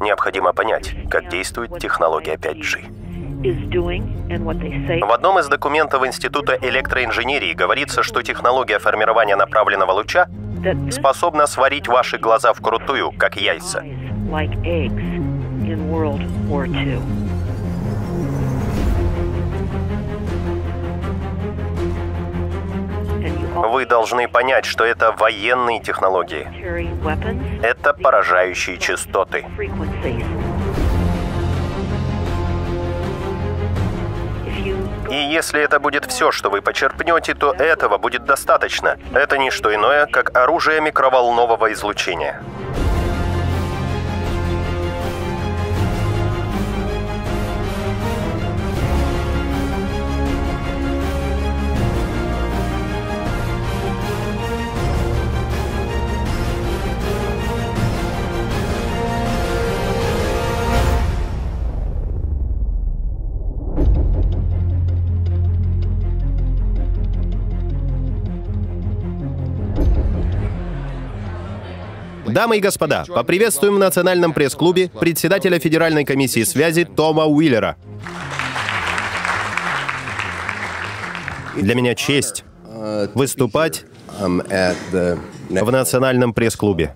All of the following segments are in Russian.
Необходимо понять, как действует технология 5G. is doing and what they say. В одном из документов Института электроинженерии говорится, что технология формирования направленного луча способна сварить ваши глаза вкрутую, как яйца. Вы должны понять, что это военные технологии. Это поражающие частоты. И если это будет все, что вы почерпнете, то этого будет достаточно. Это не что иное, как оружие микроволнового излучения. Дамы и господа, поприветствуем в Национальном пресс-клубе председателя Федеральной комиссии связи Тома Уиллера. Для меня честь выступать в Национальном пресс-клубе.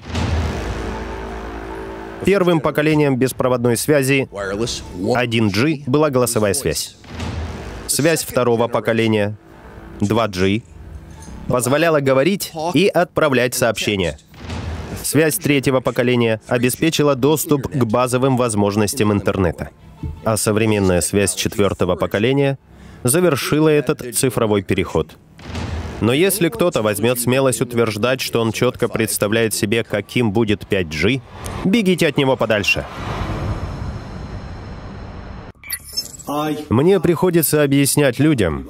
Первым поколением беспроводной связи 1G была голосовая связь. Связь второго поколения 2G позволяла говорить и отправлять сообщения. Связь третьего поколения обеспечила доступ к базовым возможностям интернета. А современная связь четвертого поколения завершила этот цифровой переход. Но если кто-то возьмет смелость утверждать, что он четко представляет себе, каким будет 5G, бегите от него подальше. Мне приходится объяснять людям,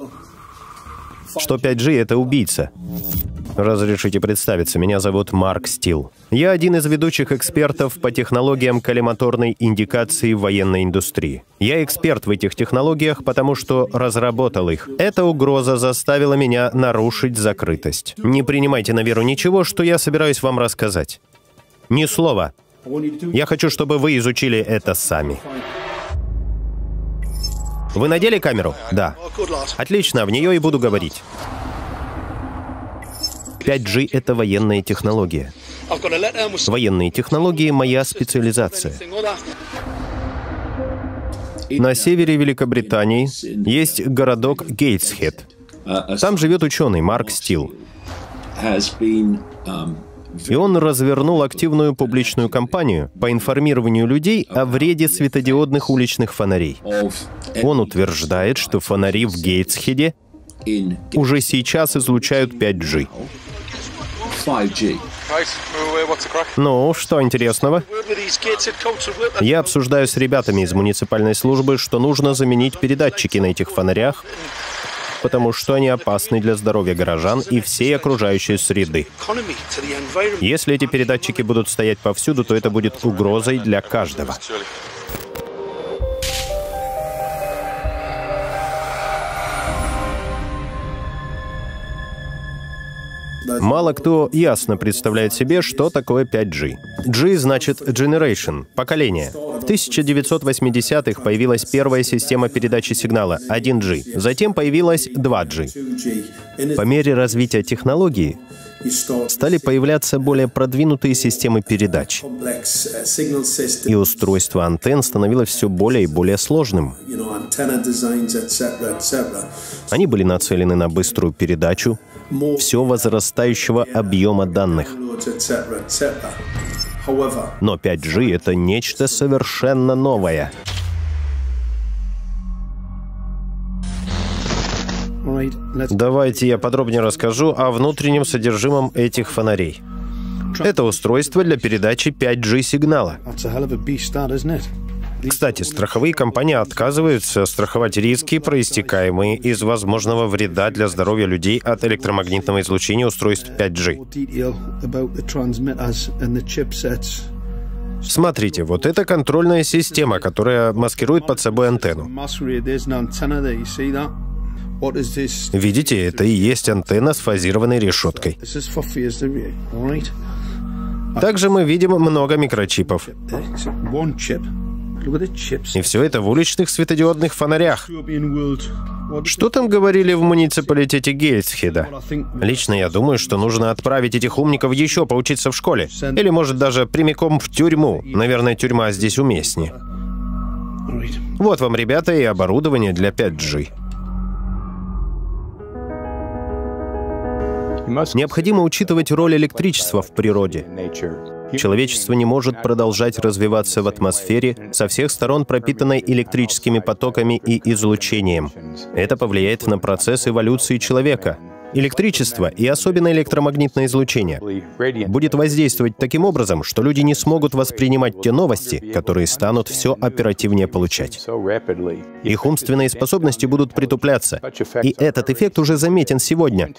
что 5G — это убийца. Разрешите представиться, меня зовут Марк Стил. Я один из ведущих экспертов по технологиям коллиматорной индикации в военной индустрии. Я эксперт в этих технологиях, потому что разработал их. Эта угроза заставила меня нарушить закрытость. Не принимайте на веру ничего, что я собираюсь вам рассказать. Ни слова. Я хочу, чтобы вы изучили это сами. Вы надели камеру? Да. Отлично, в нее и буду говорить. 5G — это военная технология. Военные технологии — моя специализация. На севере Великобритании есть городок Гейтсхед. Там живет ученый Марк Стил. И он развернул активную публичную кампанию по информированию людей о вреде светодиодных уличных фонарей. Он утверждает, что фонари в Гейтсхеде уже сейчас излучают 5G. 5G. Right, well, what's the crack? Ну, что интересного? Я обсуждаю с ребятами из муниципальной службы, что нужно заменить передатчики на этих фонарях, потому что они опасны для здоровья горожан и всей окружающей среды. Если эти передатчики будут стоять повсюду, то это будет угрозой для каждого. Мало кто ясно представляет себе, что такое 5G. G значит Generation, поколение. В 1980-х появилась первая система передачи сигнала 1G, затем появилась 2G. По мере развития технологии стали появляться более продвинутые системы передач, и устройство антенн становилось все более и более сложным. Они были нацелены на быструю передачу все возрастающего объема данных. Но 5G — это нечто совершенно новое. Давайте я подробнее расскажу о внутреннем содержимом этих фонарей. Это устройство для передачи 5G сигнала. That's a hell of a beast, that, isn't it? Кстати, страховые компании отказываются страховать риски, проистекаемые из возможного вреда для здоровья людей от электромагнитного излучения устройств 5G. More detail about the transmitters and the chipsets. Смотрите, вот это контрольная система, которая маскирует под собой антенну. Видите, это и есть антенна с фазированной решеткой. Также мы видим много микрочипов. И все это в уличных светодиодных фонарях. Что там говорили в муниципалитете Гейтсхеда? Лично я думаю, что нужно отправить этих умников еще поучиться в школе. Или, может, даже прямиком в тюрьму. Наверное, тюрьма здесь уместнее. Вот вам, ребята, и оборудование для 5G. Необходимо учитывать роль электричества в природе. Человечество не может продолжать развиваться в атмосфере, со всех сторон пропитанной электрическими потоками и излучением. Это повлияет на процесс эволюции человека. Электричество и особенно электромагнитное излучение будет воздействовать таким образом, что люди не смогут воспринимать те новости, которые станут все оперативнее получать. Их умственные способности будут притупляться. И этот эффект уже заметен сегодня.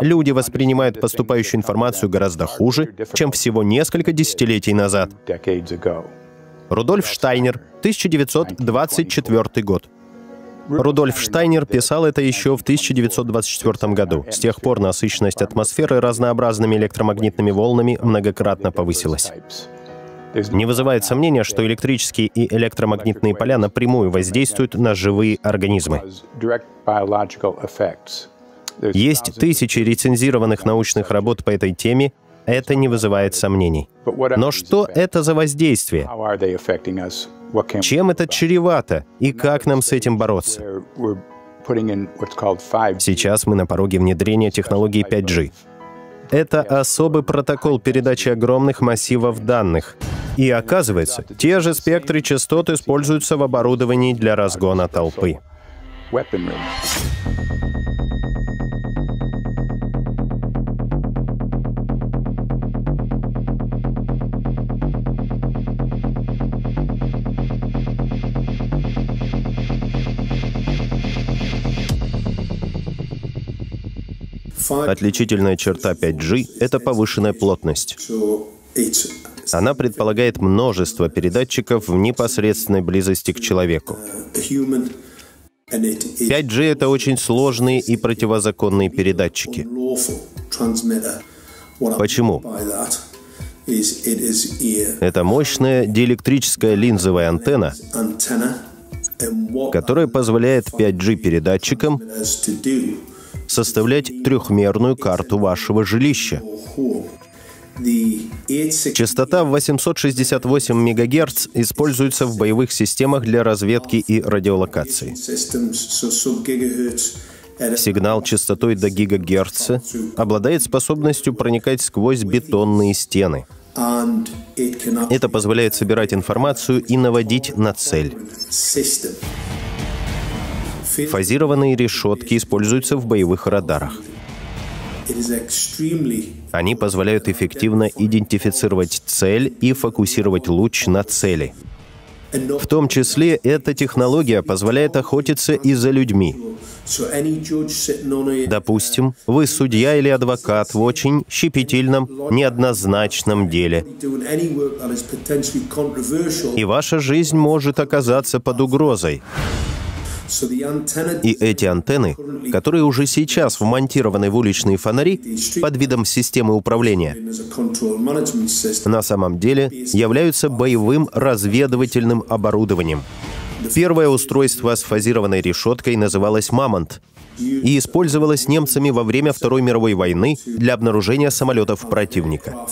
Люди воспринимают поступающую информацию гораздо хуже, чем всего несколько десятилетий назад. Рудольф Штайнер, 1924 год. Рудольф Штайнер писал это еще в 1924 году. С тех пор насыщенность атмосферы разнообразными электромагнитными волнами многократно повысилась. Не вызывает сомнения, что электрические и электромагнитные поля напрямую воздействуют на живые организмы. Есть тысячи рецензированных научных работ по этой теме, это не вызывает сомнений. Но что это за воздействие? Чем это чревато? И как нам с этим бороться? Сейчас мы на пороге внедрения технологии 5G. Это особый протокол передачи огромных массивов данных. И оказывается, те же спектры частот используются в оборудовании для разгона толпы. Отличительная черта 5G — это повышенная плотность. Она предполагает множество передатчиков в непосредственной близости к человеку. a human and it is 5G — это очень сложные и противозаконные передатчики. Почему? Это мощная диэлектрическая линзовая антенна, которая позволяет 5G-передатчикам has to do составлять трехмерную карту вашего жилища. home. The 860 Частота в 868 МГц используется в боевых системах для разведки и радиолокации. Сигнал частотой до гигагерца обладает способностью проникать сквозь бетонные стены. Это позволяет собирать информацию и наводить на цель. Фазированные решетки используются в боевых радарах. Они позволяют эффективно идентифицировать цель и фокусировать луч на цели. В том числе эта технология позволяет охотиться и за людьми. Допустим, вы судья или адвокат в очень щепетильном, неоднозначном деле, и ваша жизнь может оказаться под угрозой. И эти антенны, которые уже сейчас вмонтированы в уличные фонари под видом системы управления, на самом деле являются боевым разведывательным оборудованием. Первое устройство с фазированной решеткой называлось «Мамонт» и использовалось немцами во время Второй мировой войны для обнаружения самолетов противника.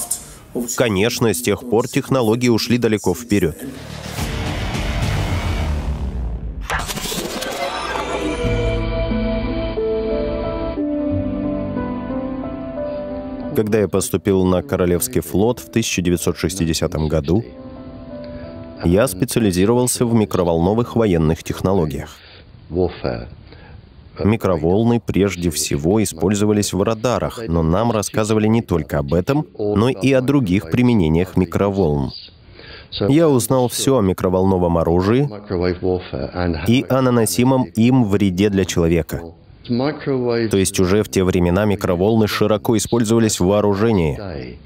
Конечно, с тех пор технологии ушли далеко вперед. Когда я поступил на Королевский флот в 1960 году, я специализировался в микроволновых военных технологиях. Микроволны прежде всего использовались в радарах, но нам рассказывали не только об этом, но и о других применениях микроволн. Я узнал все о микроволновом оружии и о наносимом им вреде для человека. То есть уже в те времена микроволны широко использовались в вооружении.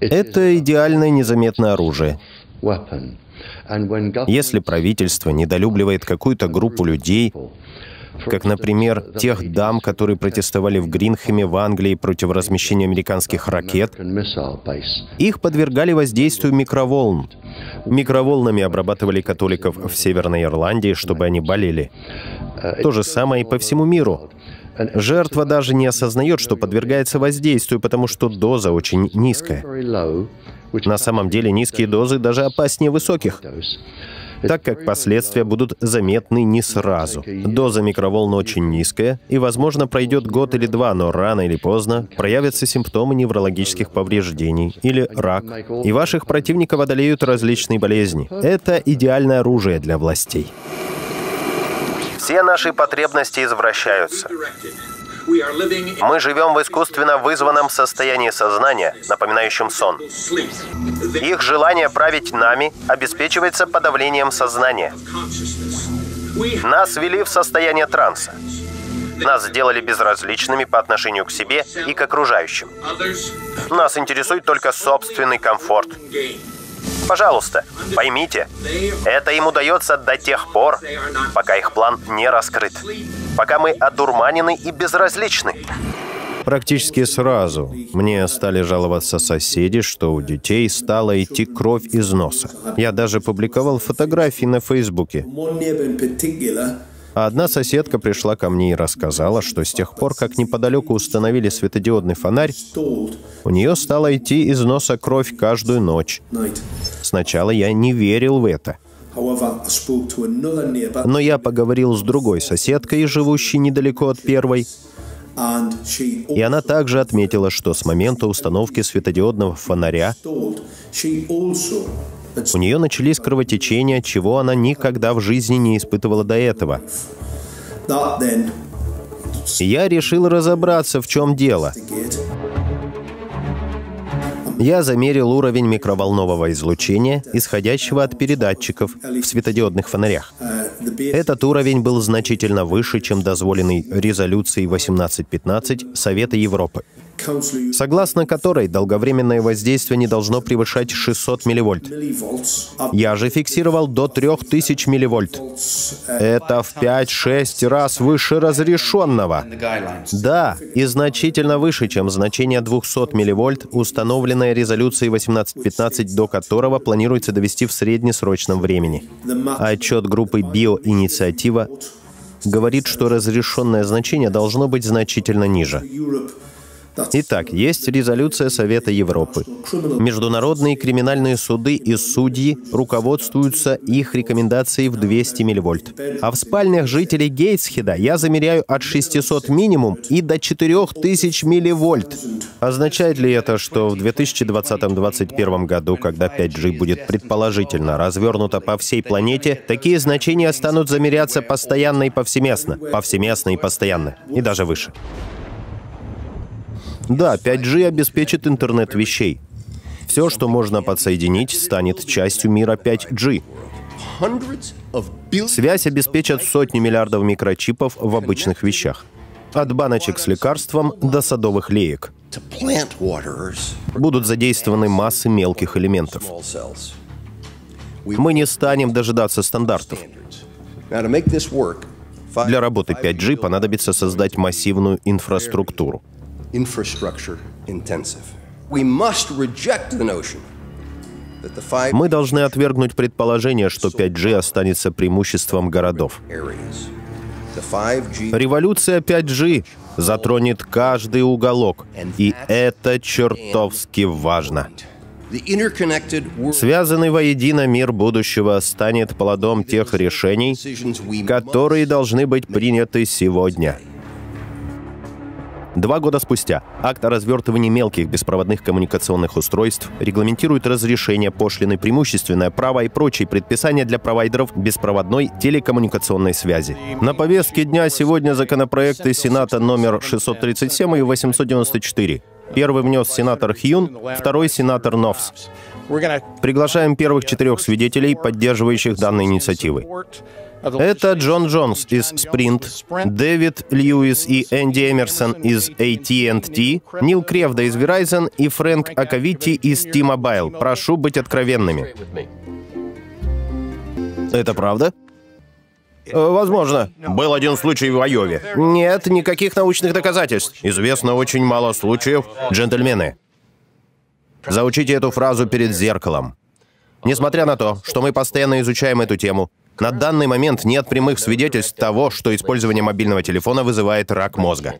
Это идеальное незаметное оружие. Если правительство недолюбливает какую-то группу людей, как, например, тех дам, которые протестовали в Гринхэме в Англии против размещения американских ракет, их подвергали воздействию микроволн. Микроволнами обрабатывали католиков в Северной Ирландии, чтобы они болели. То же самое и по всему миру. Жертва даже не осознает, что подвергается воздействию, потому что доза очень низкая. На самом деле низкие дозы даже опаснее высоких так как последствия будут заметны не сразу. Доза микроволн очень низкая, и, возможно, пройдет год или два, но рано или поздно проявятся симптомы неврологических повреждений или рак, и ваших противников одолеют различные болезни. Это идеальное оружие для властей. Все наши потребности извращаются. Мы живем в искусственно вызванном состоянии сознания, напоминающем сон. Их желание править нами обеспечивается подавлением сознания. Нас ввели в состояние транса. Нас сделали безразличными по отношению к себе и к окружающим. Нас интересует только собственный комфорт. Пожалуйста, поймите, это им удается до тех пор, пока их план не раскрыт, пока мы одурманены и безразличны. Практически сразу мне стали жаловаться соседи, что у детей стала идти кровь из носа. Я даже публиковал фотографии на Фейсбуке. А одна соседка пришла ко мне и рассказала, что с тех пор, как неподалеку установили светодиодный фонарь, у нее стала идти из носа кровь каждую ночь. Сначала я не верил в это. Но я поговорил с другой соседкой, живущей недалеко от первой, и она также отметила, что с момента установки светодиодного фонаря у нее начались кровотечения, чего она никогда в жизни не испытывала до этого. я решил разобраться, в чем дело. Я замерил уровень микроволнового излучения, исходящего от передатчиков в светодиодных фонарях. Этот уровень был значительно выше, чем дозволенный резолюцией 1815 Совета Европы, согласно которой долговременное воздействие не должно превышать 600 милливольт. Я же фиксировал до 3000 милливольт. Это в 5-6 раз выше разрешенного. Да, и значительно выше, чем значение 200 милливольт, установленное резолюцией 1815, до которого планируется довести в среднесрочном времени. Отчет группы «Биоинициатива» говорит, что разрешенное значение должно быть значительно ниже. Итак, есть резолюция Совета Европы. Международные криминальные суды и судьи руководствуются их рекомендацией в 200 милливольт. А в спальнях жителей Гейтсхеда я замеряю от 600 минимум и до 4000 милливольт. Означает ли это, что в 2020-2021 году, когда 5G будет предположительно развернуто по всей планете, такие значения станут замеряться постоянно и повсеместно, повсеместно и постоянно, и даже выше? Да, 5G обеспечит интернет вещей. Все, что можно подсоединить, станет частью мира 5G. Связь обеспечат сотни миллиардов микрочипов в обычных вещах. От баночек с лекарством до садовых леек. Будут задействованы массы мелких элементов. Мы не станем дожидаться стандартов. Для работы 5G понадобится создать массивную инфраструктуру. Infrastructure intensive. We must reject the notion that the five Мы должны отвергнуть предположение, что 5G останется преимуществом городов. areas, the 5G Революция 5G затронет каждый уголок, и это чертовски важно. Связанный воедино мир будущего станет плодом тех решений, которые должны быть приняты сегодня. Два года спустя акт о развертывании мелких беспроводных коммуникационных устройств регламентирует разрешение пошлины, преимущественное право и прочие предписания для провайдеров беспроводной телекоммуникационной связи. На повестке дня сегодня законопроекты Сената номер 637 и 894. Первый внес сенатор Хьюн, второй сенатор Новс. Приглашаем первых четырех свидетелей, поддерживающих данные инициативы. Это Джон Джонс из Sprint, Дэвид Льюис и Энди Эмерсон из AT&T, Нил Кревда из Verizon и Фрэнк Аковити из T-Mobile. Прошу быть откровенными. Это правда? Э, Возможно. Был один случай в Айове. Нет, никаких научных доказательств. Известно очень мало случаев. Джентльмены, заучите эту фразу перед зеркалом. Несмотря на то, что мы постоянно изучаем эту тему, на данный момент нет прямых свидетельств того, что использование мобильного телефона вызывает рак мозга.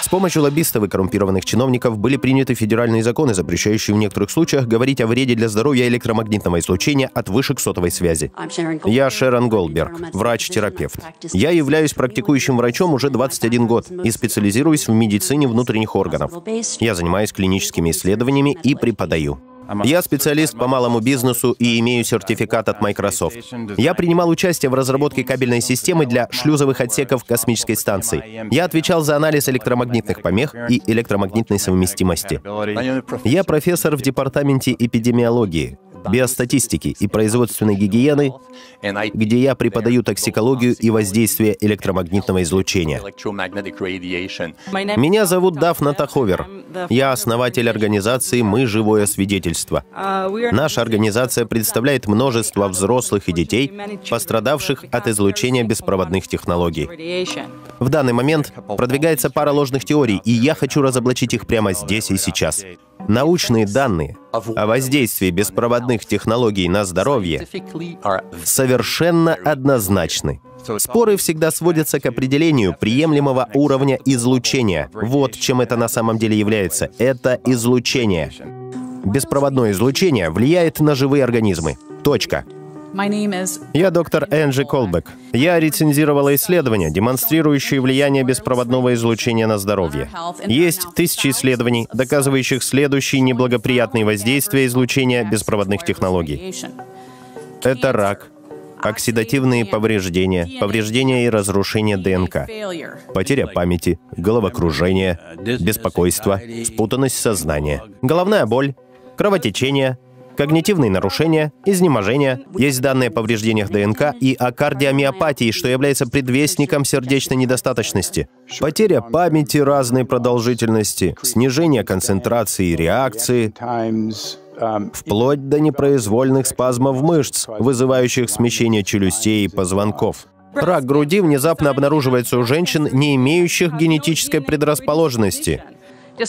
С помощью лоббистов и коррумпированных чиновников были приняты федеральные законы, запрещающие в некоторых случаях говорить о вреде для здоровья электромагнитного излучения от вышек сотовой связи. Я Шерон Голдберг, врач-терапевт. Я являюсь практикующим врачом уже 21 год и специализируюсь в медицине внутренних органов. Я занимаюсь клиническими исследованиями и преподаю. Я специалист по малому бизнесу и имею сертификат от Microsoft. Я принимал участие в разработке кабельной системы для шлюзовых отсеков космической станции. Я отвечал за анализ электромагнитных помех и электромагнитной совместимости. Я профессор в департаменте эпидемиологии, биостатистики и производственной гигиены, где я преподаю токсикологию и воздействие электромагнитного излучения. Меня зовут Дафна Таховер. Я основатель организации «Мы – живое свидетельство». Наша организация представляет множество взрослых и детей, пострадавших от излучения беспроводных технологий. В данный момент продвигается пара ложных теорий, и я хочу разоблачить их прямо здесь и сейчас. Научные данные о воздействии беспроводных технологий на здоровье совершенно однозначны. Споры всегда сводятся к определению приемлемого уровня излучения. Вот чем это на самом деле является. Это излучение. Беспроводное излучение влияет на живые организмы. Точка. Я доктор Энджи Колбек. Я рецензировала исследования, демонстрирующие влияние беспроводного излучения на здоровье. Есть тысячи исследований, доказывающих следующие неблагоприятные воздействия излучения беспроводных технологий. Это рак, оксидативные повреждения, повреждения и разрушение ДНК, потеря памяти, головокружение, беспокойство, спутанность сознания, головная боль, кровотечение, когнитивные нарушения, изнеможение. Есть данные о повреждениях ДНК и о кардиомиопатии, что является предвестником сердечной недостаточности. Потеря памяти разной продолжительности, снижение концентрации и реакции, вплоть до непроизвольных спазмов мышц, вызывающих смещение челюстей и позвонков. Рак груди внезапно обнаруживается у женщин, не имеющих генетической предрасположенности.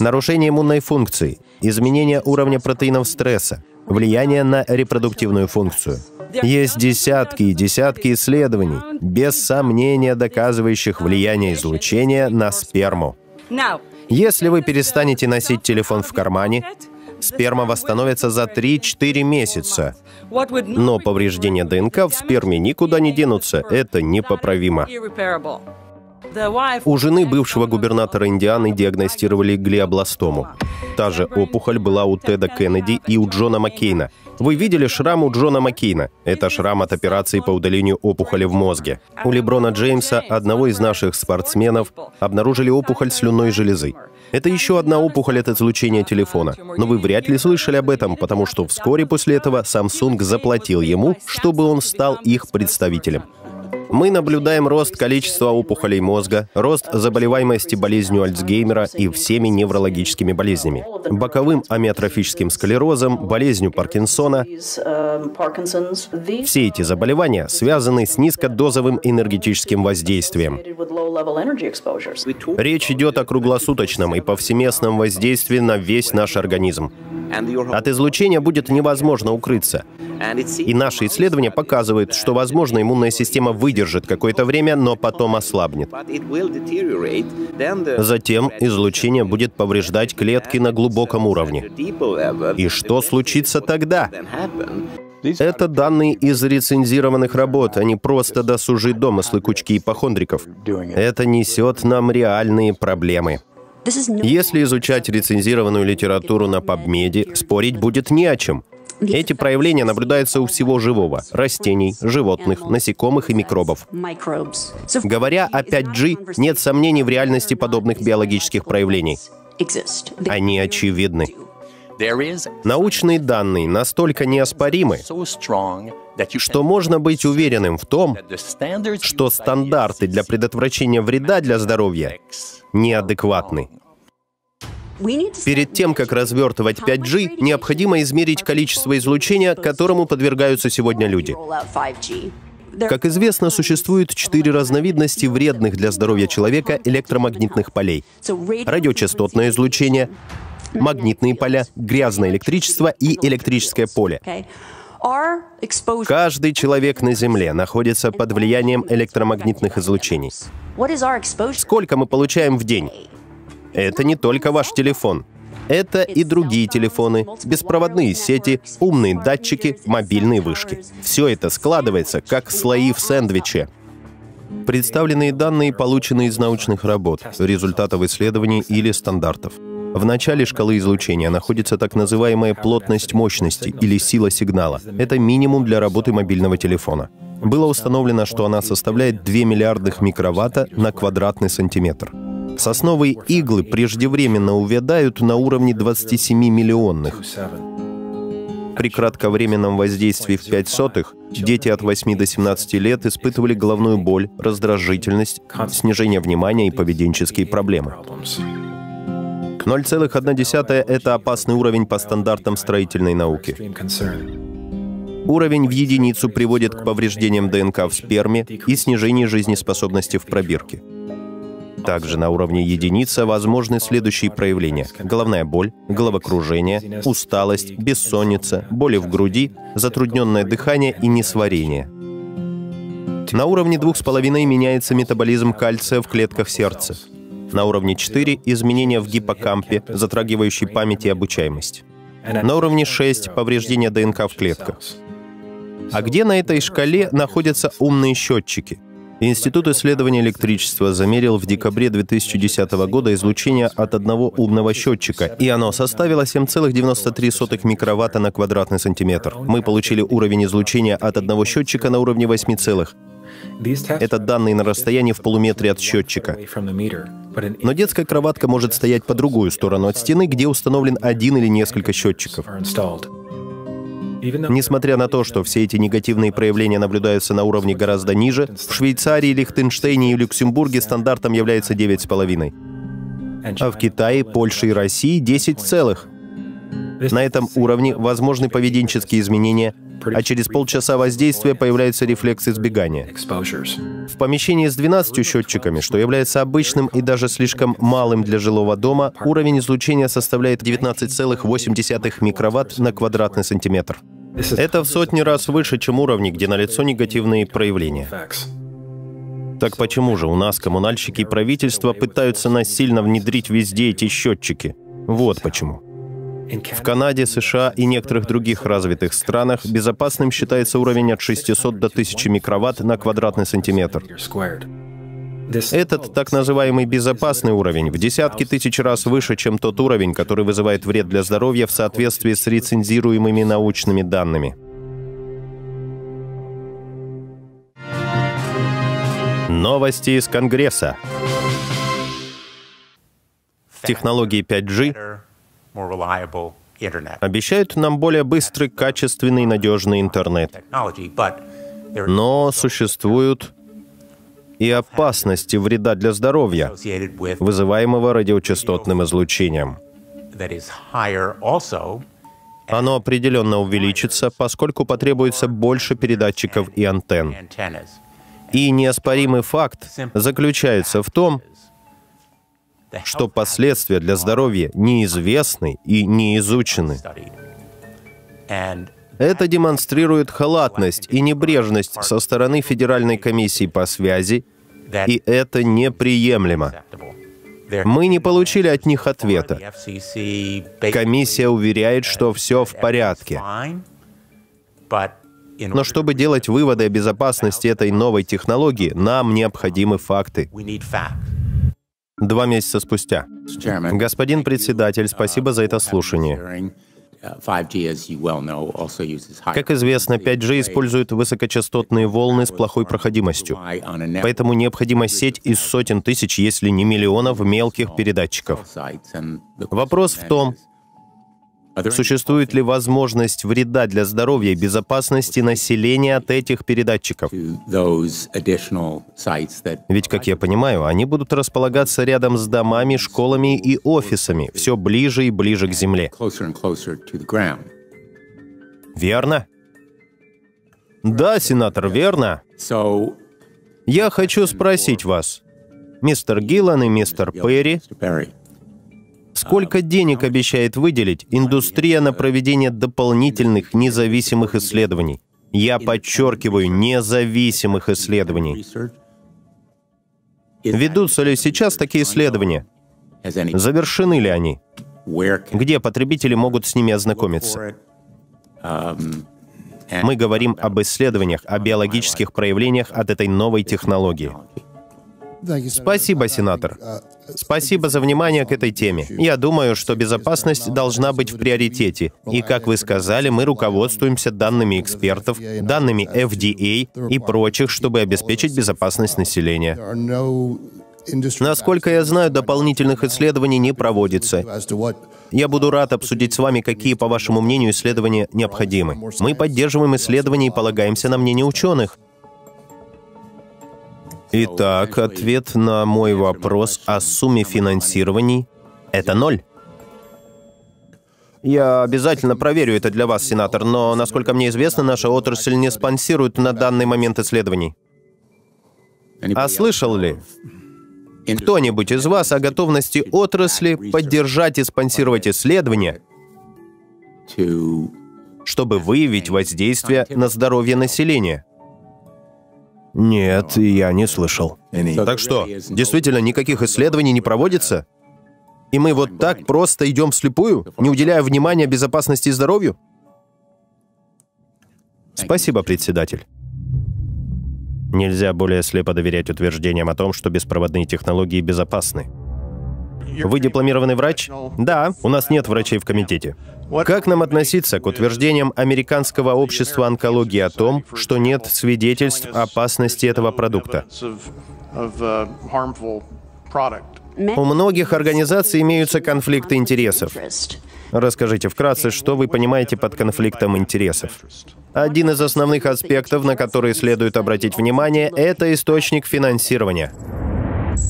Нарушение иммунной функции, изменение уровня протеинов стресса, влияние на репродуктивную функцию. Есть десятки и десятки исследований, без сомнения доказывающих влияние излучения на сперму. Если вы перестанете носить телефон в кармане, сперма восстановится за 3-4 месяца. Но повреждения ДНК в сперме никуда не денутся, это непоправимо. У жены бывшего губернатора Индианы диагностировали глиобластому. Та же опухоль была у Теда Кеннеди и у Джона Маккейна. Вы видели шрам у Джона Маккейна? Это шрам от операции по удалению опухоли в мозге. У Леброна Джеймса, одного из наших спортсменов, обнаружили опухоль слюнной железы. Это еще одна опухоль от излучения телефона. Но вы вряд ли слышали об этом, потому что вскоре после этого Samsung заплатил ему, чтобы он стал их представителем. Мы наблюдаем рост количества опухолей мозга, рост заболеваемости болезнью Альцгеймера и всеми неврологическими болезнями, боковым амиотрофическим склерозом, болезнью Паркинсона. Все эти заболевания связаны с низкодозовым энергетическим воздействием. Речь идет о круглосуточном и повсеместном воздействии на весь наш организм. От излучения будет невозможно укрыться. И наши исследования показывают, что, возможно, иммунная система выдержит какое-то время, но потом ослабнет. Затем излучение будет повреждать клетки на глубоком уровне. И что случится тогда? Это данные из рецензированных работ, а не просто досужие домыслы кучки ипохондриков. Это несет нам реальные проблемы. Если изучать рецензированную литературу на PubMed, спорить будет не о чем. Эти проявления наблюдаются у всего живого – растений, животных, насекомых и микробов. Говоря о 5G, нет сомнений в реальности подобных биологических проявлений. Они очевидны. Научные данные настолько неоспоримы, что можно быть уверенным в том, что стандарты для предотвращения вреда для здоровья неадекватны. Перед тем, как развертывать 5G, необходимо измерить количество излучения, которому подвергаются сегодня люди. Как известно, существует четыре разновидности вредных для здоровья человека электромагнитных полей. Радиочастотное излучение, магнитные поля, грязное электричество и электрическое поле. Каждый человек на Земле находится под влиянием электромагнитных излучений. Сколько мы получаем в день? Это не только ваш телефон. Это и другие телефоны, беспроводные сети, умные датчики, мобильные вышки. Все это складывается, как слои в сэндвиче. Представленные данные получены из научных работ, результатов исследований или стандартов. В начале шкалы излучения находится так называемая плотность мощности или сила сигнала. Это минимум для работы мобильного телефона. Было установлено, что она составляет 2 миллиардных микроватта на квадратный сантиметр. Сосновые иглы преждевременно увядают на уровне 27 миллионных. При кратковременном воздействии в 5 сотых дети от 8 до 17 лет испытывали головную боль, раздражительность, снижение внимания и поведенческие проблемы. 0,1 — это опасный уровень по стандартам строительной науки. Уровень в единицу приводит к повреждениям ДНК в сперме и снижению жизнеспособности в пробирке. Также на уровне единица возможны следующие проявления. Головная боль, головокружение, усталость, бессонница, боли в груди, затрудненное дыхание и несварение. На уровне 2,5 меняется метаболизм кальция в клетках сердца. На уровне 4 — изменения в гиппокампе, затрагивающие память и обучаемость. На уровне 6 — повреждения ДНК в клетках. А где на этой шкале находятся умные счетчики? Институт исследования электричества замерил в декабре 2010 года излучение от одного умного счетчика, и оно составило 7,93 микроватта на квадратный сантиметр. Мы получили уровень излучения от одного счетчика на уровне 8 целых. Это данные на расстоянии в полуметре от счетчика. Но детская кроватка может стоять по другую сторону от стены, где установлен один или несколько счетчиков. Несмотря на то, что все эти негативные проявления наблюдаются на уровне гораздо ниже, в Швейцарии, Лихтенштейне и Люксембурге стандартом является 9,5. А в Китае, Польше и России 10 целых. На этом уровне возможны поведенческие изменения, а через полчаса воздействия появляются рефлексы избегания. В помещении с 12 счетчиками, что является обычным и даже слишком малым для жилого дома, уровень излучения составляет 19,8 микроватт на квадратный сантиметр. Это в сотни раз выше, чем уровни, где налицо негативные проявления. Так почему же у нас коммунальщики и правительство пытаются насильно внедрить везде эти счетчики? Вот почему. В Канаде, США и некоторых других развитых странах безопасным считается уровень от 600 до 1000 микроватт на квадратный сантиметр. Этот так называемый безопасный уровень в десятки тысяч раз выше, чем тот уровень, который вызывает вред для здоровья в соответствии с рецензируемыми научными данными. Новости из Конгресса. Технологии 5G обещают нам более быстрый, качественный, надежный интернет. Но существуют и опасности вреда для здоровья, вызываемого радиочастотным излучением. Оно определенно увеличится, поскольку потребуется больше передатчиков и антенн. И неоспоримый факт заключается в том, что последствия для здоровья неизвестны и не изучены. Это демонстрирует халатность и небрежность со стороны Федеральной комиссии по связи, и это неприемлемо. Мы не получили от них ответа. Комиссия уверяет, что все в порядке. Но чтобы делать выводы о безопасности этой новой технологии, нам необходимы факты. Два месяца спустя. Господин председатель, спасибо за это слушание. Как известно, 5G использует высокочастотные волны с плохой проходимостью. Поэтому необходима сеть из сотен тысяч, если не миллионов мелких передатчиков. Вопрос в том, Существует ли возможность вреда для здоровья и безопасности населения от этих передатчиков? Ведь, как я понимаю, они будут располагаться рядом с домами, школами и офисами, все ближе и ближе к земле. Верно? Да, сенатор, верно. Я хочу спросить вас, мистер Гиллан и мистер Перри, сколько денег обещает выделить индустрия на проведение дополнительных независимых исследований? Я подчеркиваю, независимых исследований. Ведутся ли сейчас такие исследования? Завершены ли они? Где потребители могут с ними ознакомиться? Мы говорим об исследованиях, о биологических проявлениях от этой новой технологии. Спасибо, сенатор. Спасибо за внимание к этой теме. Я думаю, что безопасность должна быть в приоритете. И, как вы сказали, мы руководствуемся данными экспертов, данными FDA и прочих, чтобы обеспечить безопасность населения. Насколько я знаю, дополнительных исследований не проводится. Я буду рад обсудить с вами, какие, по вашему мнению, исследования необходимы. Мы поддерживаем исследования и полагаемся на мнение ученых. Итак, ответ на мой вопрос о сумме финансирований — это ноль. Я обязательно проверю это для вас, сенатор, но, насколько мне известно, наша отрасль не спонсирует на данный момент исследований. А слышал ли кто-нибудь из вас о готовности отрасли поддержать и спонсировать исследования, чтобы выявить воздействие на здоровье населения? Нет, я не слышал. Так что, действительно, никаких исследований не проводится? И мы вот так просто идем вслепую, не уделяя внимания безопасности и здоровью? Спасибо, председатель. Нельзя более слепо доверять утверждениям о том, что беспроводные технологии безопасны. Вы дипломированный врач? Да, у нас нет врачей в комитете. Как нам относиться к утверждениям Американского общества онкологии о том, что нет свидетельств опасности этого продукта? У многих организаций имеются конфликты интересов. Расскажите вкратце, что вы понимаете под конфликтом интересов. Один из основных аспектов, на который следует обратить внимание, это источник финансирования.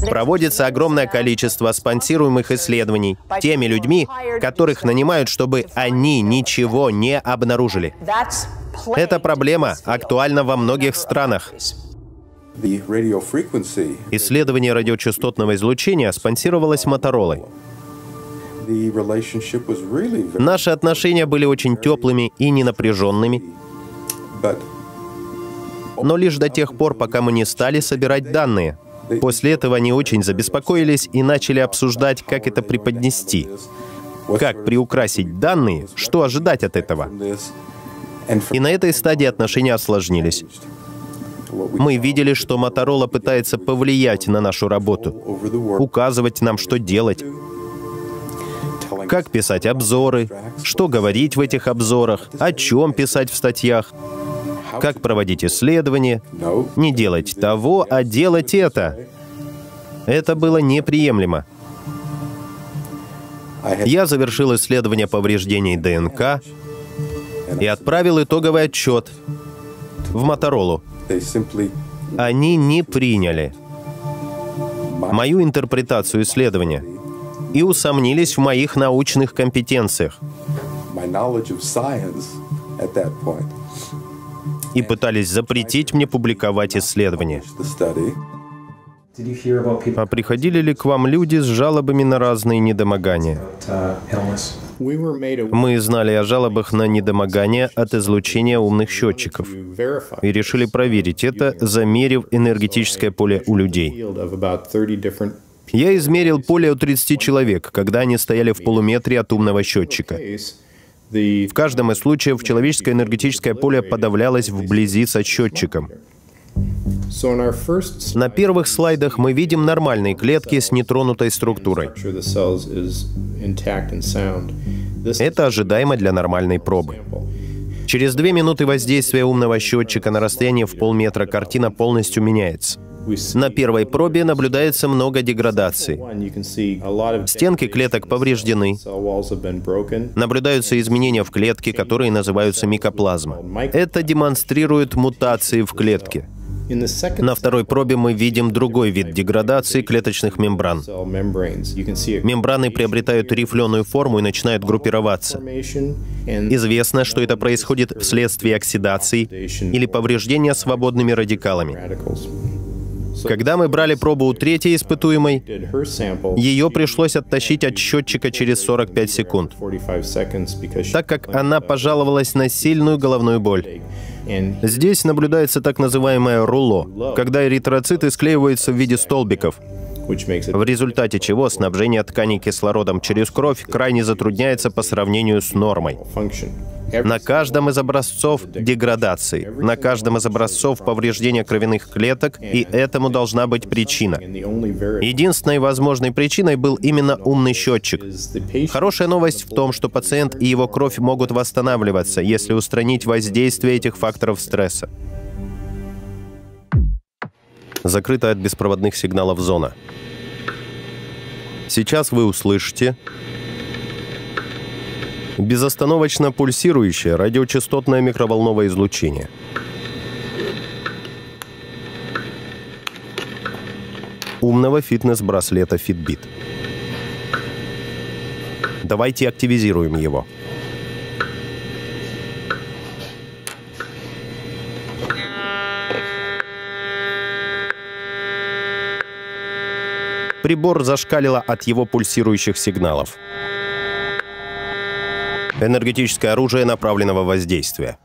Проводится огромное количество спонсируемых исследований теми людьми, которых нанимают, чтобы они ничего не обнаружили. Эта проблема актуальна во многих странах. Исследование радиочастотного излучения спонсировалось Моторолой. Наши отношения были очень теплыми и ненапряженными, но лишь до тех пор, пока мы не стали собирать данные. После этого они очень забеспокоились и начали обсуждать, как это преподнести. Как приукрасить данные, что ожидать от этого. И на этой стадии отношения осложнились. Мы видели, что Моторола пытается повлиять на нашу работу, указывать нам, что делать, как писать обзоры, что говорить в этих обзорах, о чем писать в статьях, как проводить исследования, не делать того, а делать это. Это было неприемлемо. Я завершил исследование повреждений ДНК и отправил итоговый отчет в Моторолу. Они не приняли мою интерпретацию исследования и усомнились в моих научных компетенциях и пытались запретить мне публиковать исследования. А приходили ли к вам люди с жалобами на разные недомогания? Мы знали о жалобах на недомогание от излучения умных счетчиков и решили проверить это, замерив энергетическое поле у людей. Я измерил поле у 30 человек, когда они стояли в полуметре от умного счетчика. В каждом из случаев человеческое энергетическое поле подавлялось вблизи со счетчиком. На первых слайдах мы видим нормальные клетки с нетронутой структурой. Это ожидаемо для нормальной пробы. Через две минуты воздействия умного счетчика на расстояние в полметра картина полностью меняется. На первой пробе наблюдается много деградации. Стенки клеток повреждены. Наблюдаются изменения в клетке, которые называются микоплазма. Это демонстрирует мутации в клетке. На второй пробе мы видим другой вид деградации клеточных мембран. Мембраны приобретают рифленую форму и начинают группироваться. Известно, что это происходит вследствие оксидации или повреждения свободными радикалами. Когда мы брали пробу у третьей испытуемой, ее пришлось оттащить от счетчика через 45 секунд, так как она пожаловалась на сильную головную боль. Здесь наблюдается так называемое руло, когда эритроциты склеиваются в виде столбиков, в результате чего снабжение тканей кислородом через кровь крайне затрудняется по сравнению с нормой. На каждом из образцов деградации, на каждом из образцов повреждения кровяных клеток, и этому должна быть причина. Единственной возможной причиной был именно умный счетчик. Хорошая новость в том, что пациент и его кровь могут восстанавливаться, если устранить воздействие этих факторов стресса. Закрыта от беспроводных сигналов зона. Сейчас вы услышите безостановочно пульсирующее радиочастотное микроволновое излучение. Умного фитнес-браслета Fitbit. Давайте активизируем его. Прибор зашкалило от его пульсирующих сигналов. Энергетическое оружие направленного воздействия.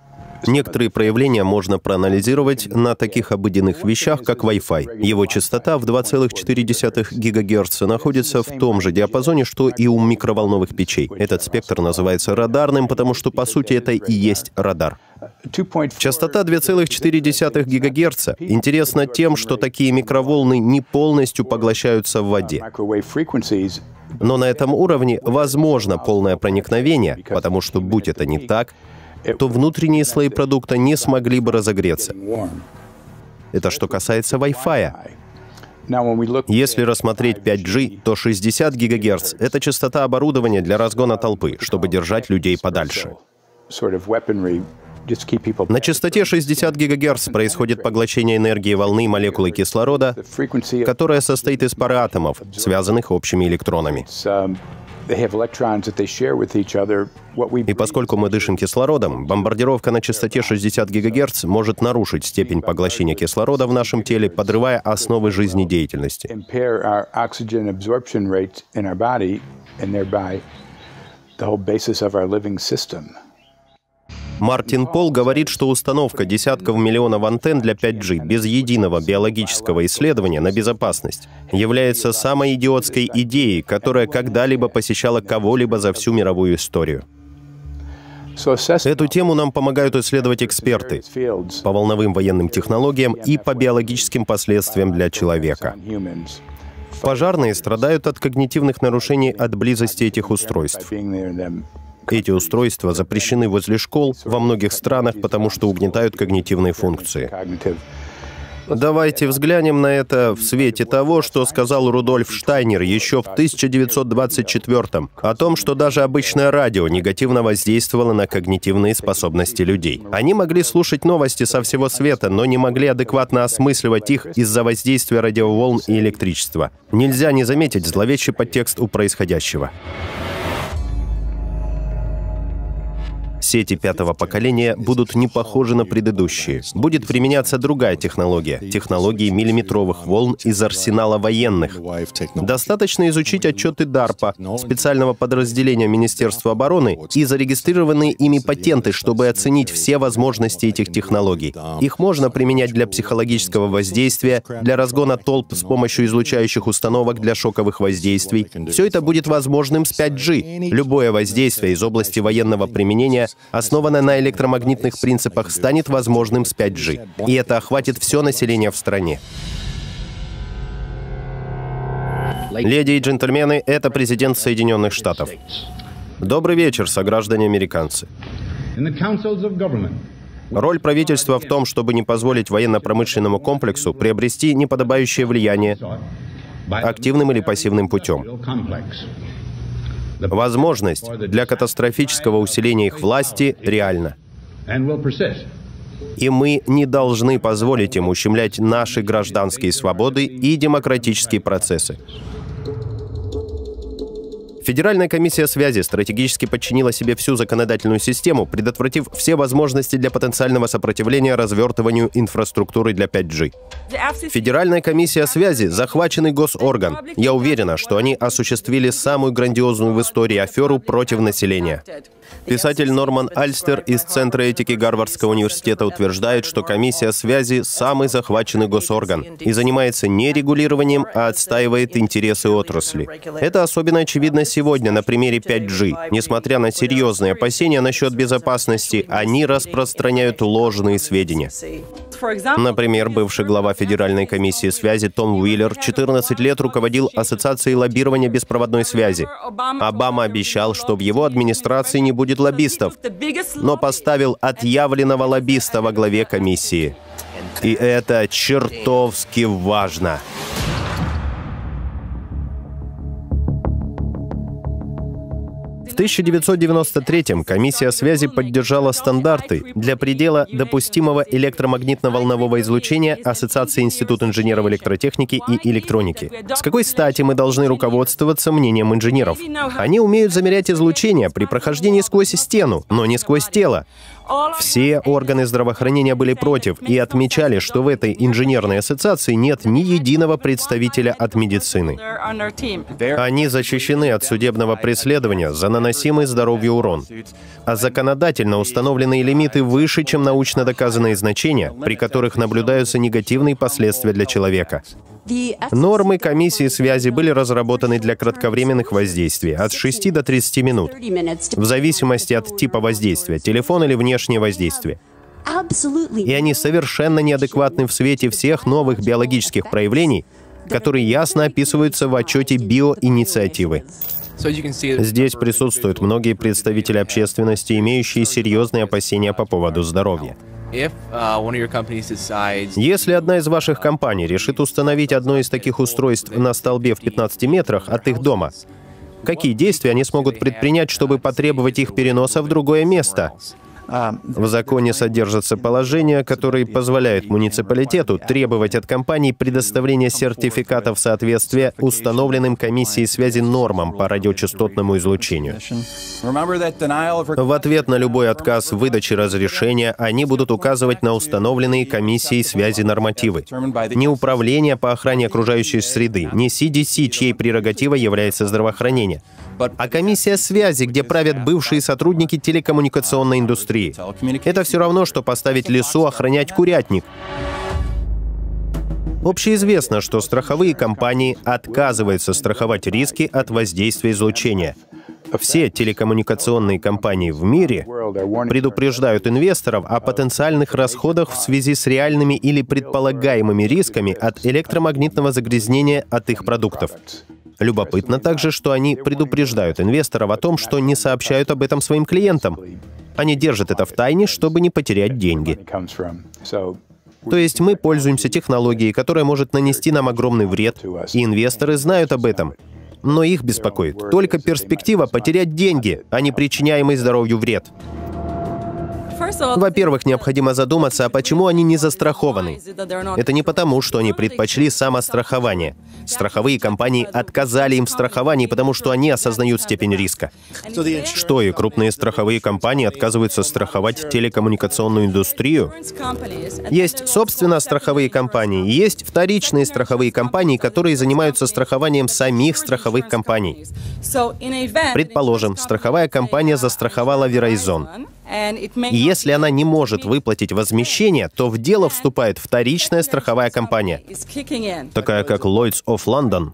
Некоторые проявления можно проанализировать на таких обыденных вещах, как Wi-Fi. Его частота в 2,4 ГГц находится в том же диапазоне, что и у микроволновых печей. Этот спектр называется радарным, потому что, по сути, это и есть радар. Частота 2,4 ГГц интересна тем, что такие микроволны не полностью поглощаются в воде. Но на этом уровне возможно полное проникновение, потому что, будь это не так, то внутренние слои продукта не смогли бы разогреться. Это что касается Wi-Fi. Если рассмотреть 5G, то 60 ГГц — это частота оборудования для разгона толпы, чтобы держать людей подальше. На частоте 60 ГГц происходит поглощение энергии волны молекулы кислорода, которая состоит из пары атомов, связанных общими электронами. И поскольку мы дышим кислородом, бомбардировка на частоте 60 ГГц может нарушить степень поглощения кислорода в нашем теле, подрывая основы жизнедеятельности. Мартин Пол говорит, что установка десятков миллионов антенн для 5G без единого биологического исследования на безопасность является самой идиотской идеей, которая когда-либо посещала кого-либо за всю мировую историю. Эту тему нам помогают исследовать эксперты по волновым военным технологиям и по биологическим последствиям для человека. Пожарные страдают от когнитивных нарушений от близости этих устройств. Эти устройства запрещены возле школ во многих странах, потому что угнетают когнитивные функции. Давайте взглянем на это в свете того, что сказал Рудольф Штайнер еще в 1924 о том, что даже обычное радио негативно воздействовало на когнитивные способности людей. Они могли слушать новости со всего света, но не могли адекватно осмысливать их из-за воздействия радиоволн и электричества. Нельзя не заметить зловещий подтекст у происходящего. Сети пятого поколения будут не похожи на предыдущие. Будет применяться другая технология — технологии миллиметровых волн из арсенала военных. Достаточно изучить отчеты DARPA, специального подразделения Министерства обороны, и зарегистрированные ими патенты, чтобы оценить все возможности этих технологий. Их можно применять для психологического воздействия, для разгона толп с помощью излучающих установок для шоковых воздействий. Все это будет возможным с 5G. Любое воздействие из области военного применения основанная на электромагнитных принципах, станет возможным с 5G. И это охватит все население в стране. Леди и джентльмены, это президент Соединенных Штатов. Добрый вечер, сограждане американцы. Роль правительства в том, чтобы не позволить военно-промышленному комплексу приобрести неподобающее влияние активным или пассивным путем. Возможность для катастрофического усиления их власти реальна. И мы не должны позволить им ущемлять наши гражданские свободы и демократические процессы. Федеральная комиссия связи стратегически подчинила себе всю законодательную систему, предотвратив все возможности для потенциального сопротивления развертыванию инфраструктуры для 5G. Федеральная комиссия связи — захваченный госорган. Я уверена, что они осуществили самую грандиозную в истории аферу против населения. Писатель Норман Альстер из Центра этики Гарвардского университета утверждает, что комиссия связи — самый захваченный госорган и занимается не регулированием, а отстаивает интересы отрасли. Это особенно очевидно сегодня на примере 5G. Несмотря на серьезные опасения насчет безопасности, они распространяют ложные сведения. Например, бывший глава Федеральной комиссии связи Том Уиллер 14 лет руководил Ассоциацией лоббирования беспроводной связи. Обама обещал, что в его администрации не будет лоббистов, но поставил отъявленного лоббиста во главе комиссии. И это чертовски важно. 1993-м комиссия связи поддержала стандарты для предела допустимого электромагнитно-волнового излучения Ассоциации Институт инженеров электротехники и электроники. С какой стати мы должны руководствоваться мнением инженеров? Они умеют замерять излучение при прохождении сквозь стену, но не сквозь тело. Все органы здравоохранения были против и отмечали, что в этой инженерной ассоциации нет ни единого представителя от медицины. Они защищены от судебного преследования за наносимый здоровью урон. А законодательно установленные лимиты выше, чем научно доказанные значения, при которых наблюдаются негативные последствия для человека. Нормы комиссии связи были разработаны для кратковременных воздействий от 6 до 30 минут, в зависимости от типа воздействия, телефон или внешнее воздействие. И они совершенно неадекватны в свете всех новых биологических проявлений, которые ясно описываются в отчете биоинициативы. Здесь присутствуют многие представители общественности, имеющие серьезные опасения по поводу здоровья. Если одна из ваших компаний решит установить одно из таких устройств на столбе в 15 метрах от их дома, какие действия они смогут предпринять, чтобы потребовать их переноса в другое место? В законе содержатся положения, которые позволяют муниципалитету требовать от компаний предоставления сертификатов соответствия установленным комиссией связи нормам по радиочастотному излучению. В ответ на любой отказ в выдаче разрешения они будут указывать на установленные комиссией связи нормативы. Не управление по охране окружающей среды, не CDC, чьей прерогативой является здравоохранение, а комиссия связи, где правят бывшие сотрудники телекоммуникационной индустрии. Это все равно, что поставить лесу охранять курятник. Общеизвестно, что страховые компании отказываются страховать риски от воздействия излучения. Все телекоммуникационные компании в мире предупреждают инвесторов о потенциальных расходах в связи с реальными или предполагаемыми рисками от электромагнитного загрязнения от их продуктов. Любопытно также, что они предупреждают инвесторов о том, что не сообщают об этом своим клиентам. Они держат это в тайне, чтобы не потерять деньги. То есть мы пользуемся технологией, которая может нанести нам огромный вред, и инвесторы знают об этом. Но их беспокоит только перспектива потерять деньги, а не причиняемый здоровью вред. Во-первых, необходимо задуматься, а почему они не застрахованы. Это не потому, что они предпочли самострахование. Страховые компании отказали им в страховании, потому что они осознают степень риска. Что и крупные страховые компании отказываются страховать телекоммуникационную индустрию? Есть, собственно, страховые компании, есть вторичные страховые компании, которые занимаются страхованием самих страховых компаний. Предположим, страховая компания застраховала Verizon. И если она не может выплатить возмещение, то в дело вступает вторичная страховая компания, такая как Lloyds of London.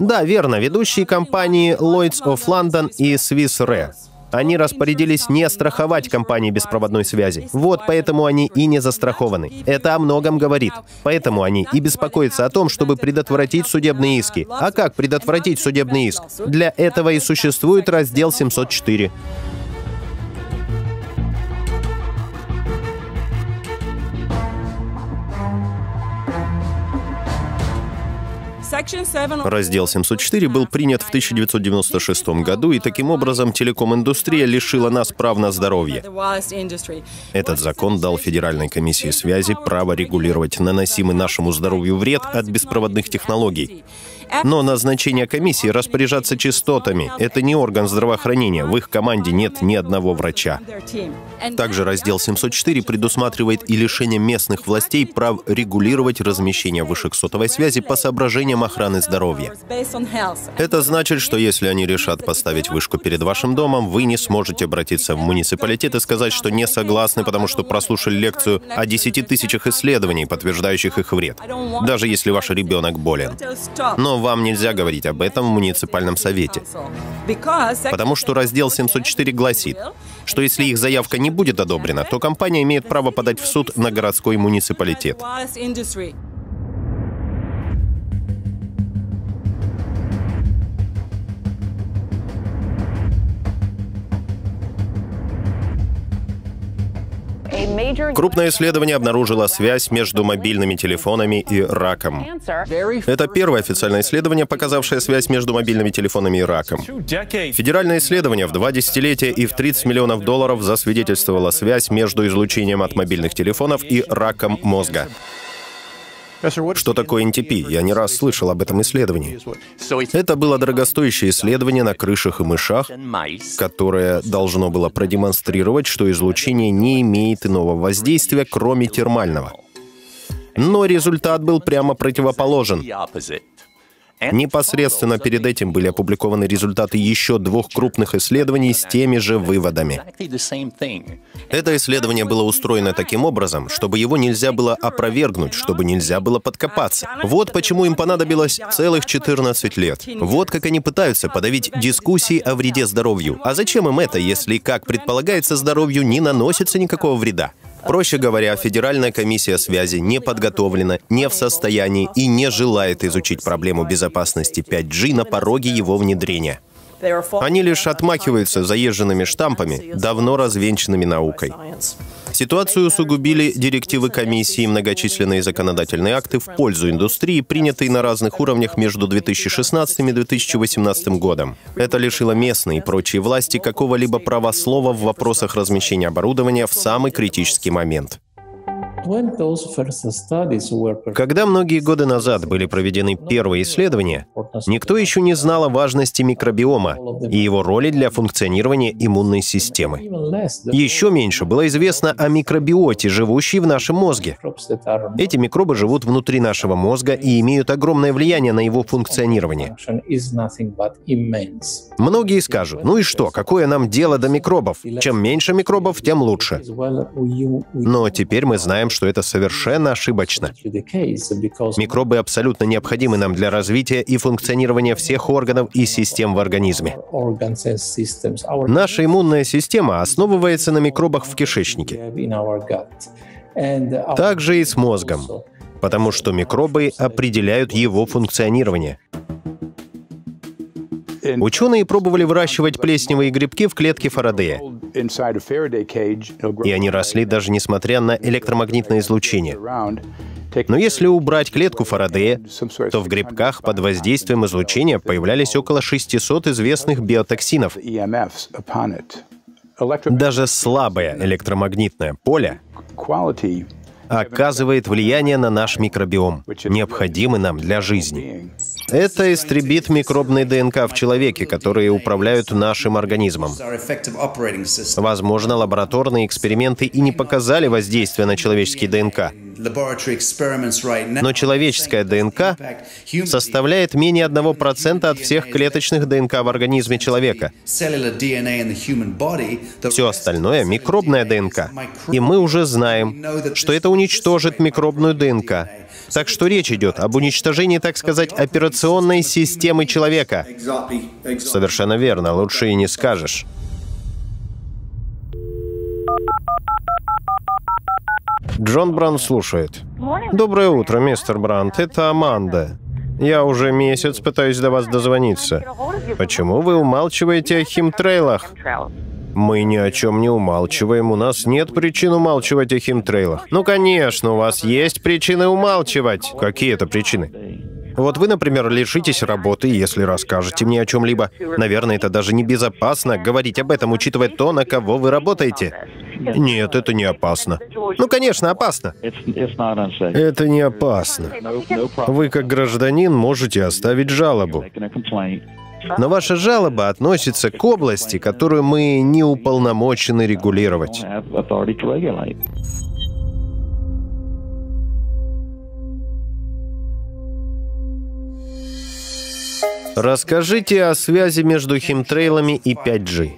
Да, верно, ведущие компании Lloyds of London и Swiss Re. Они распорядились не страховать компании беспроводной связи. Вот поэтому они и не застрахованы. Это о многом говорит. Поэтому они и беспокоятся о том, чтобы предотвратить судебные иски. А как предотвратить судебный иск? Для этого и существует раздел 704. Раздел 704 был принят в 1996 году, и таким образом телеком-индустрия лишила нас прав на здоровье. Этот закон дал Федеральной комиссии связи право регулировать наносимый нашему здоровью вред от беспроводных технологий. Но назначение комиссии распоряжаться частотами — это не орган здравоохранения. В их команде нет ни одного врача. Также раздел 704 предусматривает и лишение местных властей прав регулировать размещение вышек сотовой связи по соображениям охраны здоровья. Это значит, что если они решат поставить вышку перед вашим домом, вы не сможете обратиться в муниципалитет и сказать, что не согласны, потому что прослушали лекцию о 10 тысячах исследований, подтверждающих их вред, даже если ваш ребенок болен. Но вам нельзя говорить об этом в муниципальном совете. Потому что раздел 704 гласит, что если их заявка не будет одобрена, то компания имеет право подать в суд на городской муниципалитет. Крупное исследование обнаружило связь между мобильными телефонами и раком. Это первое официальное исследование, показавшее связь между мобильными телефонами и раком. Федеральное исследование в два десятилетия и в 30 миллионов долларов засвидетельствовало связь между излучением от мобильных телефонов и раком мозга. Что такое NTP? Я не раз слышал об этом исследовании. Это было дорогостоящее исследование на крышах и мышах, которое должно было продемонстрировать, что излучение не имеет иного воздействия, кроме термального. Но результат был прямо противоположен. Непосредственно перед этим были опубликованы результаты еще двух крупных исследований с теми же выводами. Это исследование было устроено таким образом, чтобы его нельзя было опровергнуть, чтобы нельзя было подкопаться. Вот почему им понадобилось целых 14 лет. Вот как они пытаются подавить дискуссии о вреде здоровью. А зачем им это, если, как предполагается, здоровью не наносится никакого вреда? Проще говоря, Федеральная комиссия связи не подготовлена, не в состоянии и не желает изучить проблему безопасности 5G на пороге его внедрения. Они лишь отмахиваются заезженными штампами, давно развенчанными наукой. Ситуацию усугубили директивы комиссии и многочисленные законодательные акты в пользу индустрии, принятые на разных уровнях между 2016 и 2018 годом. Это лишило местные и прочие власти какого-либо права слова в вопросах размещения оборудования в самый критический момент. Когда многие годы назад были проведены первые исследования, никто еще не знал о важности микробиома и его роли для функционирования иммунной системы. Еще меньше было известно о микробиоте, живущей в нашем мозге. Эти микробы живут внутри нашего мозга и имеют огромное влияние на его функционирование. Многие скажут, ну и что, какое нам дело до микробов? Чем меньше микробов, тем лучше. Но теперь мы знаем, что это совершенно ошибочно. Микробы абсолютно необходимы нам для развития и функционирования всех органов и систем в организме. Наша иммунная система основывается на микробах в кишечнике. Также и с мозгом, потому что микробы определяют его функционирование. Ученые пробовали выращивать плесневые грибки в клетке Фарадея. И они росли даже несмотря на электромагнитное излучение. Но если убрать клетку Фарадея, то в грибках под воздействием излучения появлялись около 600 известных биотоксинов. Даже слабое электромагнитное поле оказывает влияние на наш микробиом, необходимый нам для жизни. Это истребит микробные ДНК в человеке, которые управляют нашим организмом. Возможно, лабораторные эксперименты и не показали воздействия на человеческий ДНК. Но человеческая ДНК составляет менее 1% от всех клеточных ДНК в организме человека. Все остальное — микробная ДНК. И мы уже знаем, что это уничтожит микробную ДНК. Так что речь идет об уничтожении, так сказать, операционной системы человека. Совершенно верно, лучше и не скажешь. Джон Бранд слушает. Доброе утро, мистер Бранд. Это Аманда. Я уже месяц пытаюсь до вас дозвониться. Почему вы умалчиваете о химтрейлах? Мы ни о чем не умалчиваем, у нас нет причин умалчивать о химтрейлах. Ну, конечно, у вас есть причины умалчивать. Какие это причины? Вот вы, например, лишитесь работы, если расскажете мне о чем-либо. Наверное, это даже небезопасно говорить об этом, учитывая то, на кого вы работаете. Нет, это не опасно. Ну, конечно, опасно. Это не опасно. Вы, как гражданин, можете оставить жалобу. Но ваша жалоба относится к области, которую мы не уполномочены регулировать. Расскажите о связи между химтрейлами и 5G.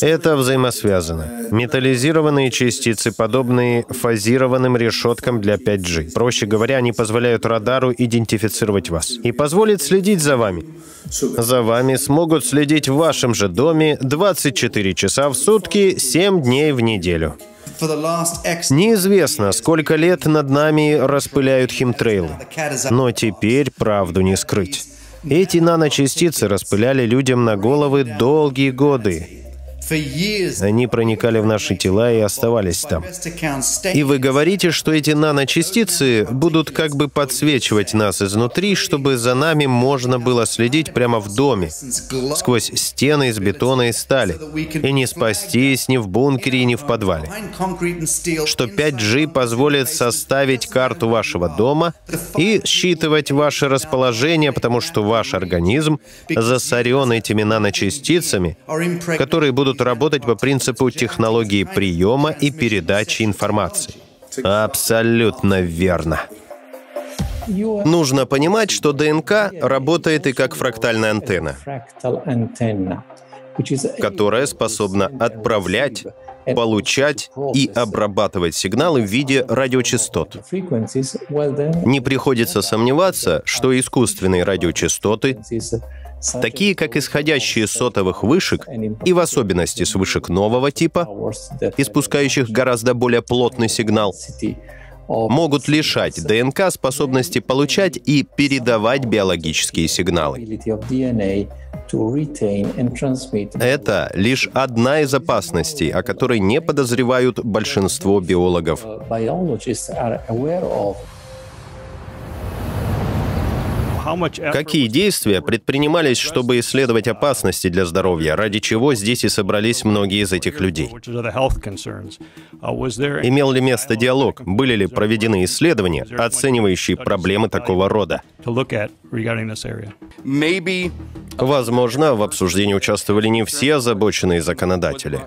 Это взаимосвязано. Металлизированные частицы, подобные фазированным решеткам для 5G. Проще говоря, они позволяют радару идентифицировать вас и позволят следить за вами. За вами смогут следить в вашем же доме 24 часа в сутки, 7 дней в неделю. Неизвестно, сколько лет над нами распыляют химтрейлы, но теперь правду не скрыть. Эти наночастицы распыляли людям на головы долгие годы. Они проникали в наши тела и оставались там. И вы говорите, что эти наночастицы будут как бы подсвечивать нас изнутри, чтобы за нами можно было следить прямо в доме, сквозь стены из бетона и стали, и не спастись ни в бункере, ни в подвале. Что 5G позволит составить карту вашего дома и считывать ваше расположение, потому что ваш организм засорен этими наночастицами, которые будут работать по принципу технологии приема и передачи информации. Абсолютно верно. Нужно понимать, что ДНК работает и как фрактальная антенна, которая способна отправлять, получать и обрабатывать сигналы в виде радиочастот. Не приходится сомневаться, что искусственные радиочастоты такие как исходящие сотовых вышек, и в особенности с вышек нового типа, испускающих гораздо более плотный сигнал, могут лишать ДНК способности получать и передавать биологические сигналы. Это лишь одна из опасностей, о которой не подозревают большинство биологов. Какие действия предпринимались, чтобы исследовать опасности для здоровья, ради чего здесь и собрались многие из этих людей? Имел ли место диалог? Были ли проведены исследования, оценивающие проблемы такого рода? Возможно, в обсуждении участвовали не все озабоченные законодатели.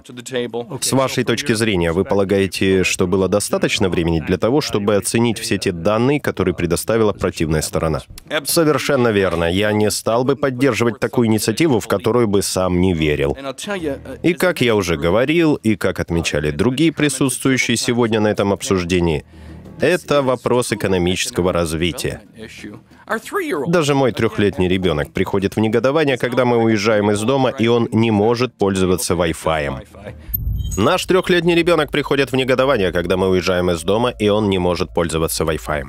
С вашей точки зрения, вы полагаете, что было достаточно времени для того, чтобы оценить все те данные, которые предоставила противная сторона? Совершенно верно. Я не стал бы поддерживать такую инициативу, в которую бы сам не верил. И как я уже говорил, и как отмечали другие присутствующие сегодня на этом обсуждении, это вопрос экономического развития. Даже мой трехлетний ребенок приходит в негодование, когда мы уезжаем из дома, и он не может пользоваться Wi-Fi. Наш трехлетний ребенок приходит в негодование, когда мы уезжаем из дома, и он не может пользоваться Wi-Fi.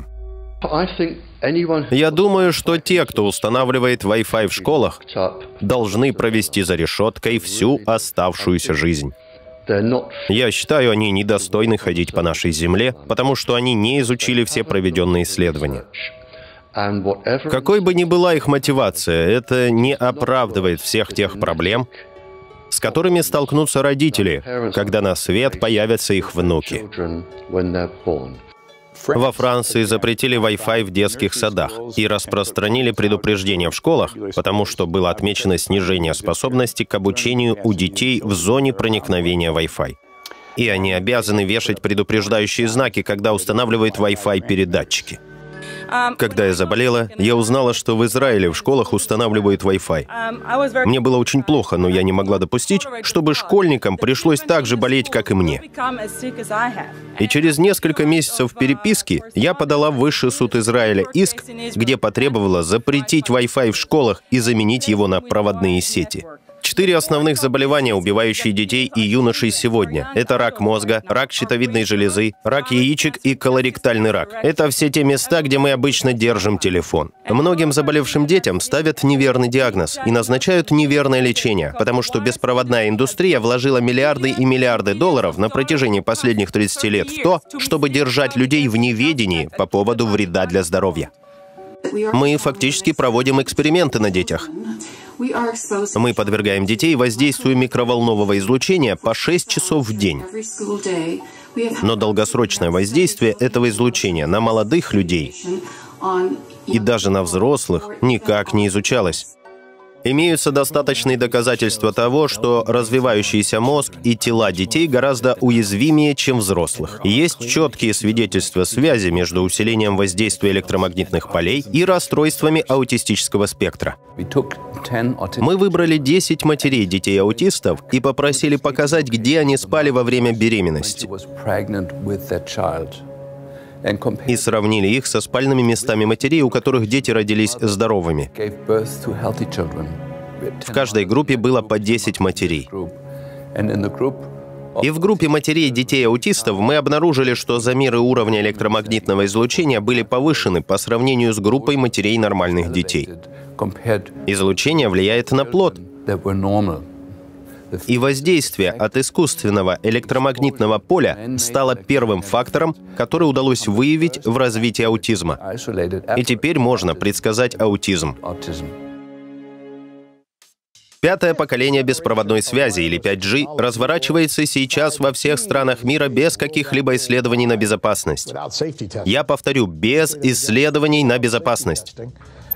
Я думаю, что те, кто устанавливает Wi-Fi в школах, должны провести за решеткой всю оставшуюся жизнь. Я считаю, они недостойны ходить по нашей земле, потому что они не изучили все проведенные исследования. Какой бы ни была их мотивация, это не оправдывает всех тех проблем, с которыми столкнутся родители, когда на свет появятся их внуки. Во Франции запретили Wi-Fi в детских садах и распространили предупреждения в школах, потому что было отмечено снижение способности к обучению у детей в зоне проникновения Wi-Fi. И они обязаны вешать предупреждающие знаки, когда устанавливают Wi-Fi передатчики. Когда я заболела, я узнала, что в Израиле в школах устанавливают Wi-Fi. Мне было очень плохо, но я не могла допустить, чтобы школьникам пришлось так же болеть, как и мне. И через несколько месяцев переписки я подала в Высший суд Израиля иск, где потребовала запретить Wi-Fi в школах и заменить его на проводные сети. Четыре основных заболевания, убивающие детей и юношей сегодня. Это рак мозга, рак щитовидной железы, рак яичек и колоректальный рак. Это все те места, где мы обычно держим телефон. Многим заболевшим детям ставят неверный диагноз и назначают неверное лечение, потому что беспроводная индустрия вложила миллиарды и миллиарды долларов на протяжении последних 30 лет в то, чтобы держать людей в неведении по поводу вреда для здоровья. Мы фактически проводим эксперименты на детях. Мы подвергаем детей воздействию микроволнового излучения по 6 часов в день. Но долгосрочное воздействие этого излучения на молодых людей и даже на взрослых никак не изучалось. Имеются достаточные доказательства того, что развивающийся мозг и тела детей гораздо уязвимее, чем взрослых. Есть четкие свидетельства связи между усилением воздействия электромагнитных полей и расстройствами аутистического спектра. Мы выбрали 10 матерей детей-аутистов и попросили показать, где они спали во время беременности и сравнили их со спальными местами матерей, у которых дети родились здоровыми. В каждой группе было по 10 матерей. И в группе матерей детей-аутистов мы обнаружили, что замеры уровня электромагнитного излучения были повышены по сравнению с группой матерей нормальных детей. Излучение влияет на плод, и воздействие от искусственного электромагнитного поля стало первым фактором, который удалось выявить в развитии аутизма. И теперь можно предсказать аутизм. Пятое поколение беспроводной связи, или 5G, разворачивается сейчас во всех странах мира без каких-либо исследований на безопасность. Я повторю, без исследований на безопасность.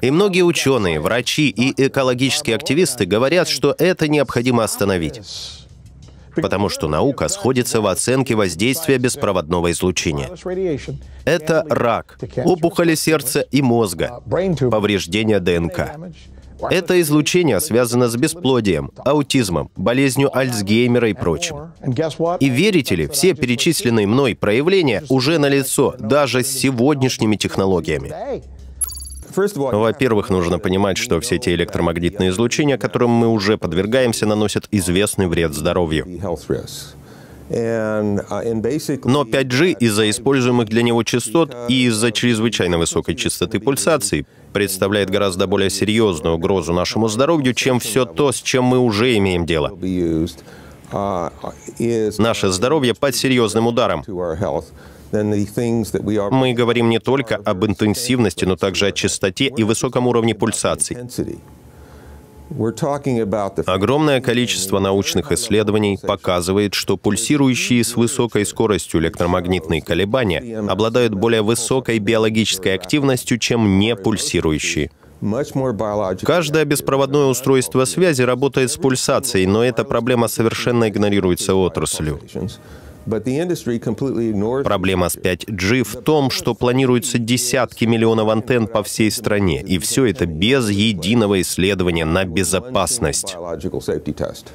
И многие ученые, врачи и экологические активисты говорят, что это необходимо остановить. Потому что наука сходится в оценке воздействия беспроводного излучения. Это рак, опухоли сердца и мозга, повреждение ДНК. Это излучение связано с бесплодием, аутизмом, болезнью Альцгеймера и прочим. И верите ли, все перечисленные мной проявления уже налицо, даже с сегодняшними технологиями. Во-первых, нужно понимать, что все те электромагнитные излучения, которым мы уже подвергаемся, наносят известный вред здоровью. Но 5G из-за используемых для него частот и из-за чрезвычайно высокой частоты пульсаций представляет гораздо более серьезную угрозу нашему здоровью, чем все то, с чем мы уже имеем дело. Наше здоровье под серьезным ударом. Мы говорим не только об интенсивности, но также о частоте и высоком уровне пульсаций. Огромное количество научных исследований показывает, что пульсирующие с высокой скоростью электромагнитные колебания обладают более высокой биологической активностью, чем не пульсирующие. Каждое беспроводное устройство связи работает с пульсацией, но эта проблема совершенно игнорируется отраслью. Проблема с 5G в том, что планируется десятки миллионов антенн по всей стране, и все это без единого исследования на безопасность.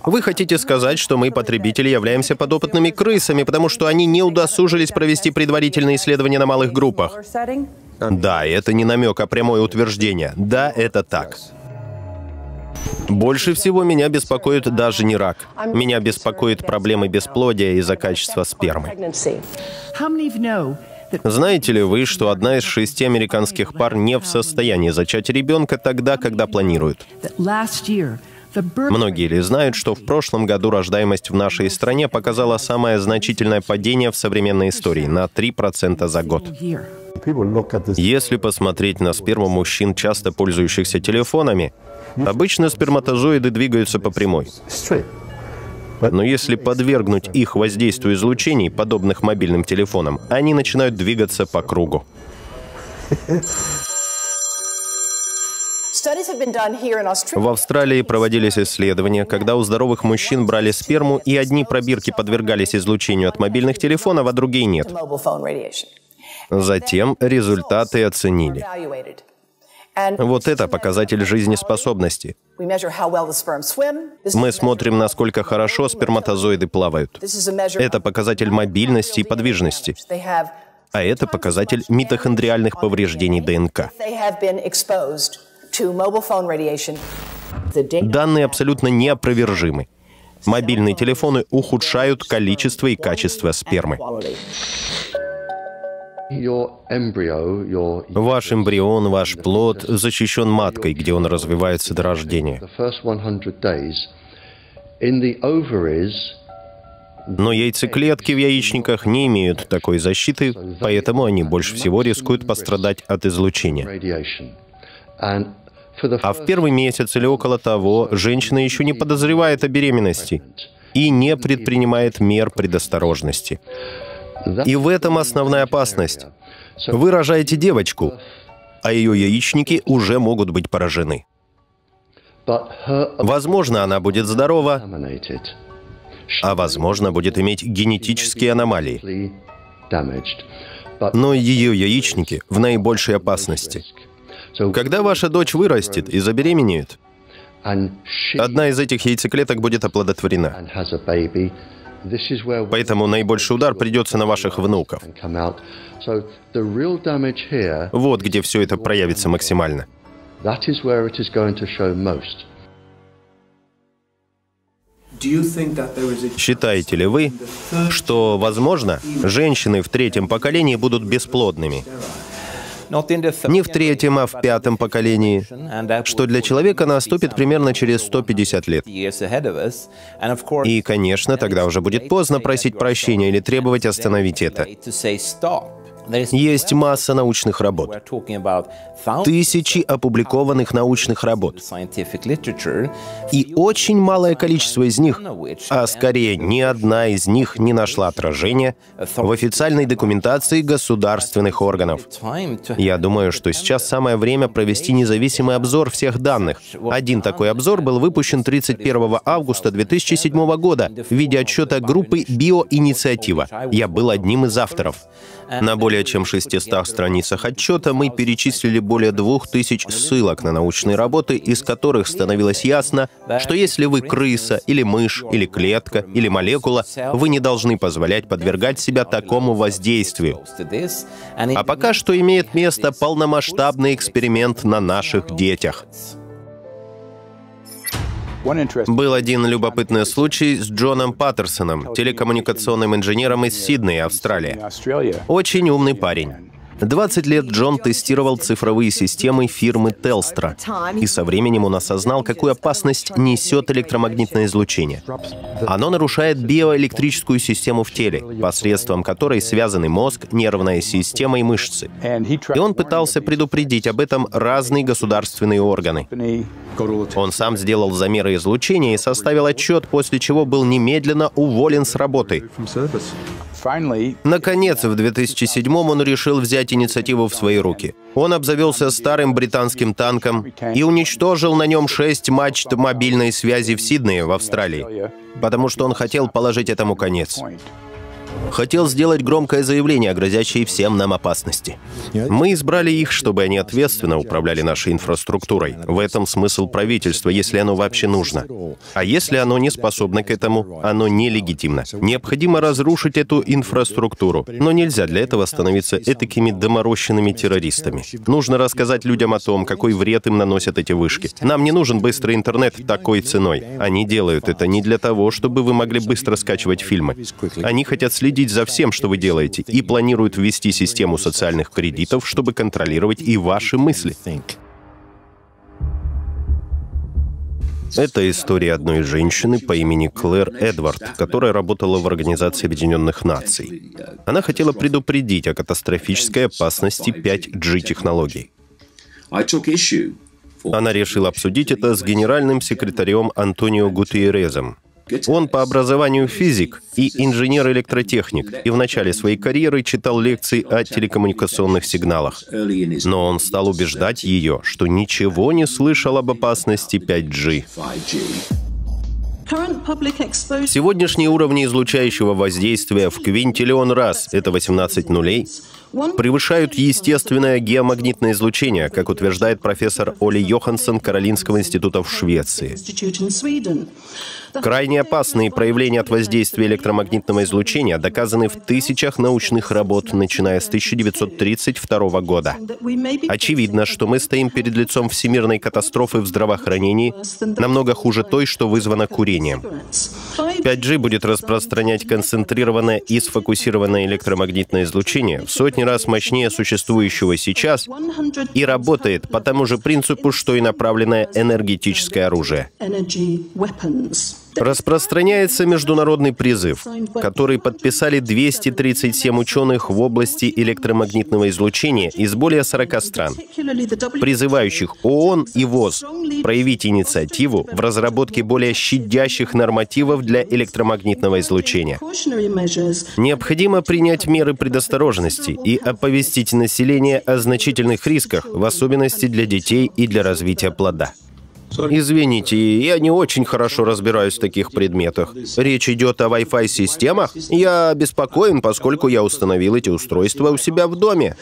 Вы хотите сказать, что мы, потребители, являемся подопытными крысами, потому что они не удосужились провести предварительные исследования на малых группах? Да, это не намек, а прямое утверждение. Да, это так. Больше всего меня беспокоит даже не рак. Меня беспокоит проблемы бесплодия из-за качества спермы. Знаете ли вы, что одна из шести американских пар не в состоянии зачать ребенка тогда, когда планируют? Многие ли знают, что в прошлом году рождаемость в нашей стране показала самое значительное падение в современной истории на 3% за год? Если посмотреть на сперму мужчин, часто пользующихся телефонами, обычно сперматозоиды двигаются по прямой. Но если подвергнуть их воздействию излучений, подобных мобильным телефонам, они начинают двигаться по кругу. В Австралии проводились исследования, когда у здоровых мужчин брали сперму, и одни пробирки подвергались излучению от мобильных телефонов, а другие нет. Затем результаты оценили. Вот это показатель жизнеспособности. Мы смотрим, насколько хорошо сперматозоиды плавают. Это показатель мобильности и подвижности. А это показатель митохондриальных повреждений ДНК. Данные абсолютно неопровержимы. Мобильные телефоны ухудшают количество и качество спермы. Ваш эмбрион, ваш плод защищен маткой, где он развивается до рождения. Но яйцеклетки в яичниках не имеют такой защиты, поэтому они больше всего рискуют пострадать от излучения. А в первый месяц или около того женщина еще не подозревает о беременности и не предпринимает мер предосторожности. И в этом основная опасность. Вы рожаете девочку, а ее яичники уже могут быть поражены. Возможно, она будет здорова, а возможно, будет иметь генетические аномалии. Но ее яичники в наибольшей опасности. Когда ваша дочь вырастет и забеременеет, одна из этих яйцеклеток будет оплодотворена. Поэтому наибольший удар придется на ваших внуков. Вот где все это проявится максимально. Считаете ли вы, что, возможно, женщины в третьем поколении будут бесплодными? Не в третьем, а в пятом поколении, что для человека наступит примерно через 150 лет. И, конечно, тогда уже будет поздно просить прощения или требовать остановить это. Есть масса научных работ, тысячи опубликованных научных работ. И очень малое количество из них, а скорее ни одна из них не нашла отражения в официальной документации государственных органов. Я думаю, что сейчас самое время провести независимый обзор всех данных. Один такой обзор был выпущен 31 августа 2007 года в виде отчета группы «Биоинициатива». Я был одним из авторов. На более чем 600 страницах отчета мы перечислили более 2000 ссылок на научные работы, из которых становилось ясно, что если вы крыса, или мышь, или клетка, или молекула, вы не должны позволять подвергать себя такому воздействию. А пока что имеет место полномасштабный эксперимент на наших детях. Был один любопытный случай с Джоном Паттерсоном, телекоммуникационным инженером из Сиднея, Австралия. Очень умный парень. 20 лет Джон тестировал цифровые системы фирмы Telstra, и со временем он осознал, какую опасность несет электромагнитное излучение. Оно нарушает биоэлектрическую систему в теле, посредством которой связаны мозг, нервная система и мышцы. И он пытался предупредить об этом разные государственные органы. Он сам сделал замеры излучения и составил отчет, после чего был немедленно уволен с работы. Наконец, в 2007 он решил взять инициативу в свои руки. Он обзавелся старым британским танком и уничтожил на нем шесть мачт мобильной связи в Сиднее, в Австралии, потому что он хотел положить этому конец хотел сделать громкое заявление, грозящее всем нам опасности. Мы избрали их, чтобы они ответственно управляли нашей инфраструктурой. В этом смысл правительства, если оно вообще нужно. А если оно не способно к этому, оно нелегитимно. Необходимо разрушить эту инфраструктуру. Но нельзя для этого становиться этакими доморощенными террористами. Нужно рассказать людям о том, какой вред им наносят эти вышки. Нам не нужен быстрый интернет такой ценой. Они делают это не для того, чтобы вы могли быстро скачивать фильмы. Они хотят следить за всем, что вы делаете, и планируют ввести систему социальных кредитов, чтобы контролировать и ваши мысли. Это история одной женщины по имени Клэр Эдвард, которая работала в Организации Объединенных Наций. Она хотела предупредить о катастрофической опасности 5G-технологий. Она решила обсудить это с генеральным секретарем Антонио Гутиерезом, он по образованию физик и инженер-электротехник, и в начале своей карьеры читал лекции о телекоммуникационных сигналах. Но он стал убеждать ее, что ничего не слышал об опасности 5G. Сегодняшние уровни излучающего воздействия в квинтиллион раз, это 18 нулей, превышают естественное геомагнитное излучение, как утверждает профессор Оли Йоханссон Каролинского института в Швеции. Крайне опасные проявления от воздействия электромагнитного излучения доказаны в тысячах научных работ, начиная с 1932 года. Очевидно, что мы стоим перед лицом всемирной катастрофы в здравоохранении, намного хуже той, что вызвана курением. 5G будет распространять концентрированное и сфокусированное электромагнитное излучение в сотни раз мощнее существующего сейчас и работает по тому же принципу, что и направленное энергетическое оружие. Распространяется международный призыв, который подписали 237 ученых в области электромагнитного излучения из более 40 стран, призывающих ООН и ВОЗ проявить инициативу в разработке более щадящих нормативов для электромагнитного излучения. Необходимо принять меры предосторожности и оповестить население о значительных рисках, в особенности для детей и для развития плода. Извините, я не очень хорошо разбираюсь в таких предметах. Речь идет о Wi-Fi системах. Я обеспокоен, поскольку я установил эти устройства у себя в доме.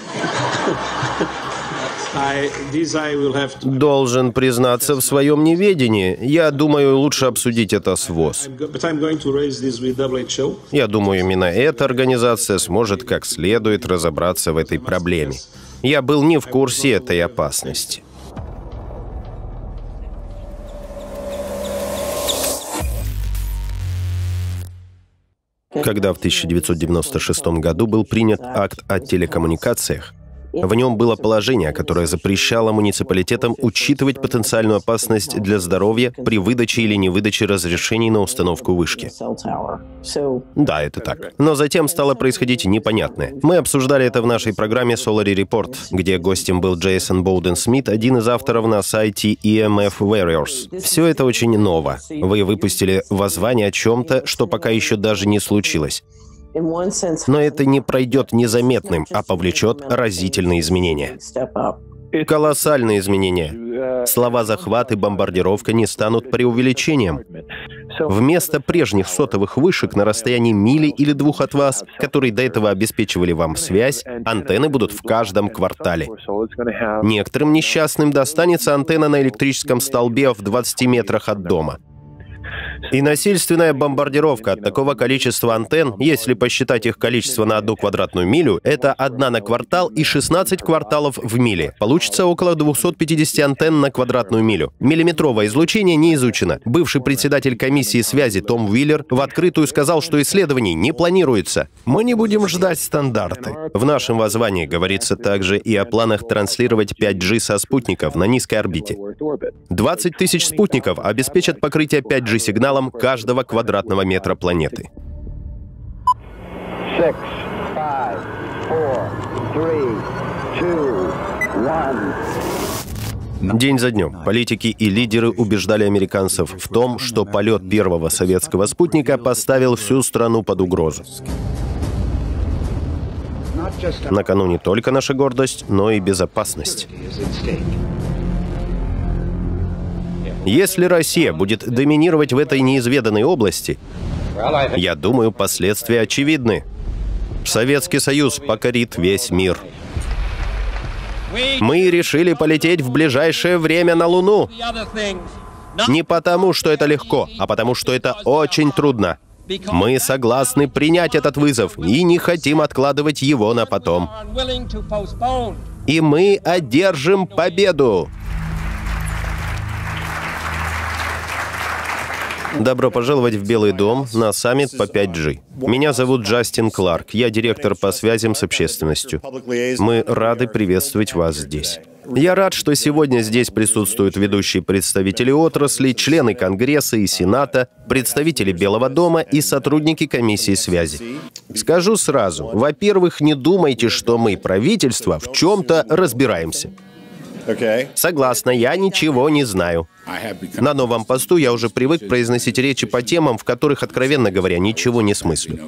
Должен признаться в своем неведении. Я думаю, лучше обсудить это с ВОЗ. Я думаю, именно эта организация сможет как следует разобраться в этой проблеме. Я был не в курсе этой опасности. Когда в 1996 году был принят акт о телекоммуникациях, в нем было положение, которое запрещало муниципалитетам учитывать потенциальную опасность для здоровья при выдаче или невыдаче разрешений на установку вышки. Да, это так. Но затем стало происходить непонятное. Мы обсуждали это в нашей программе Solary Report, где гостем был Джейсон Боуден Смит, один из авторов на сайте EMF Warriors. Все это очень ново. Вы выпустили воззвание о чем-то, что пока еще даже не случилось. Но это не пройдет незаметным, а повлечет разительные изменения. Колоссальные изменения. Слова «захват» и «бомбардировка» не станут преувеличением. Вместо прежних сотовых вышек на расстоянии мили или двух от вас, которые до этого обеспечивали вам связь, антенны будут в каждом квартале. Некоторым несчастным достанется антенна на электрическом столбе в 20 метрах от дома. И насильственная бомбардировка от такого количества антенн, если посчитать их количество на одну квадратную милю, это одна на квартал и 16 кварталов в миле. Получится около 250 антенн на квадратную милю. Миллиметровое излучение не изучено. Бывший председатель комиссии связи Том Уиллер в открытую сказал, что исследований не планируется. Мы не будем ждать стандарты. В нашем воззвании говорится также и о планах транслировать 5G со спутников на низкой орбите. 20 тысяч спутников обеспечат покрытие 5G сигналом каждого квадратного метра планеты. Six, five, four, three, two, one. День за днем политики и лидеры убеждали американцев в том, что полет первого советского спутника поставил всю страну под угрозу. На кону не только наша гордость, но и безопасность. Если Россия будет доминировать в этой неизведанной области, я думаю, последствия очевидны. Советский Союз покорит весь мир. Мы решили полететь в ближайшее время на Луну. Не потому, что это легко, а потому, что это очень трудно. Мы согласны принять этот вызов и не хотим откладывать его на потом. И мы одержим победу. Добро пожаловать в Белый дом на саммит по 5G. Меня зовут Джастин Кларк, я директор по связям с общественностью. Мы рады приветствовать вас здесь. Я рад, что сегодня здесь присутствуют ведущие представители отрасли, члены Конгресса и Сената, представители Белого дома и сотрудники комиссии связи. Скажу сразу, во-первых, не думайте, что мы, правительство, в чем-то разбираемся. Согласна, я ничего не знаю. На новом посту я уже привык произносить речи по темам, в которых, откровенно говоря, ничего не смыслю.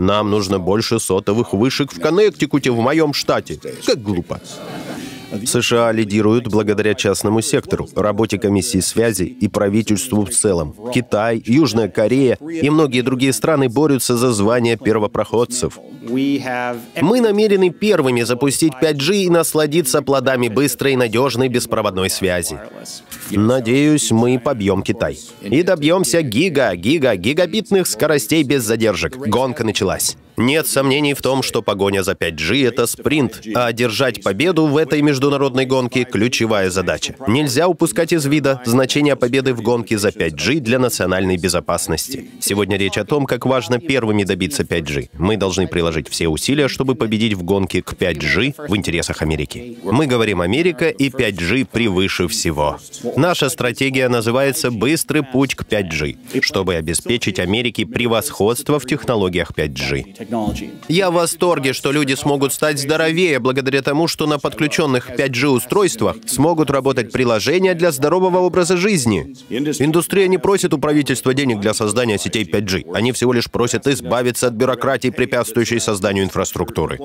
Нам нужно больше сотовых вышек в Коннектикуте, в моем штате. Как глупо. США лидируют благодаря частному сектору, работе комиссии связи и правительству в целом. Китай, Южная Корея и многие другие страны борются за звание первопроходцев. Мы намерены первыми запустить 5G и насладиться плодами быстрой и надежной беспроводной связи. Надеюсь, мы побьем Китай. И добьемся гига, гига, гигабитных скоростей без задержек. Гонка началась. Нет сомнений в том, что погоня за 5G — это спринт, а одержать победу в этой международной гонке — ключевая задача. Нельзя упускать из вида значение победы в гонке за 5G для национальной безопасности. Сегодня речь о том, как важно первыми добиться 5G. Мы должны приложить все усилия, чтобы победить в гонке к 5G в интересах Америки. Мы говорим Америка и 5G превыше всего. Наша стратегия называется «Быстрый путь к 5G», чтобы обеспечить Америке превосходство в технологиях 5G. Я в восторге, что люди смогут стать здоровее благодаря тому, что на подключенных 5G-устройствах смогут работать приложения для здорового образа жизни. Индустрия не просит у правительства денег для создания сетей 5G. Они всего лишь просят избавиться от бюрократии, препятствующей созданию инфраструктуры.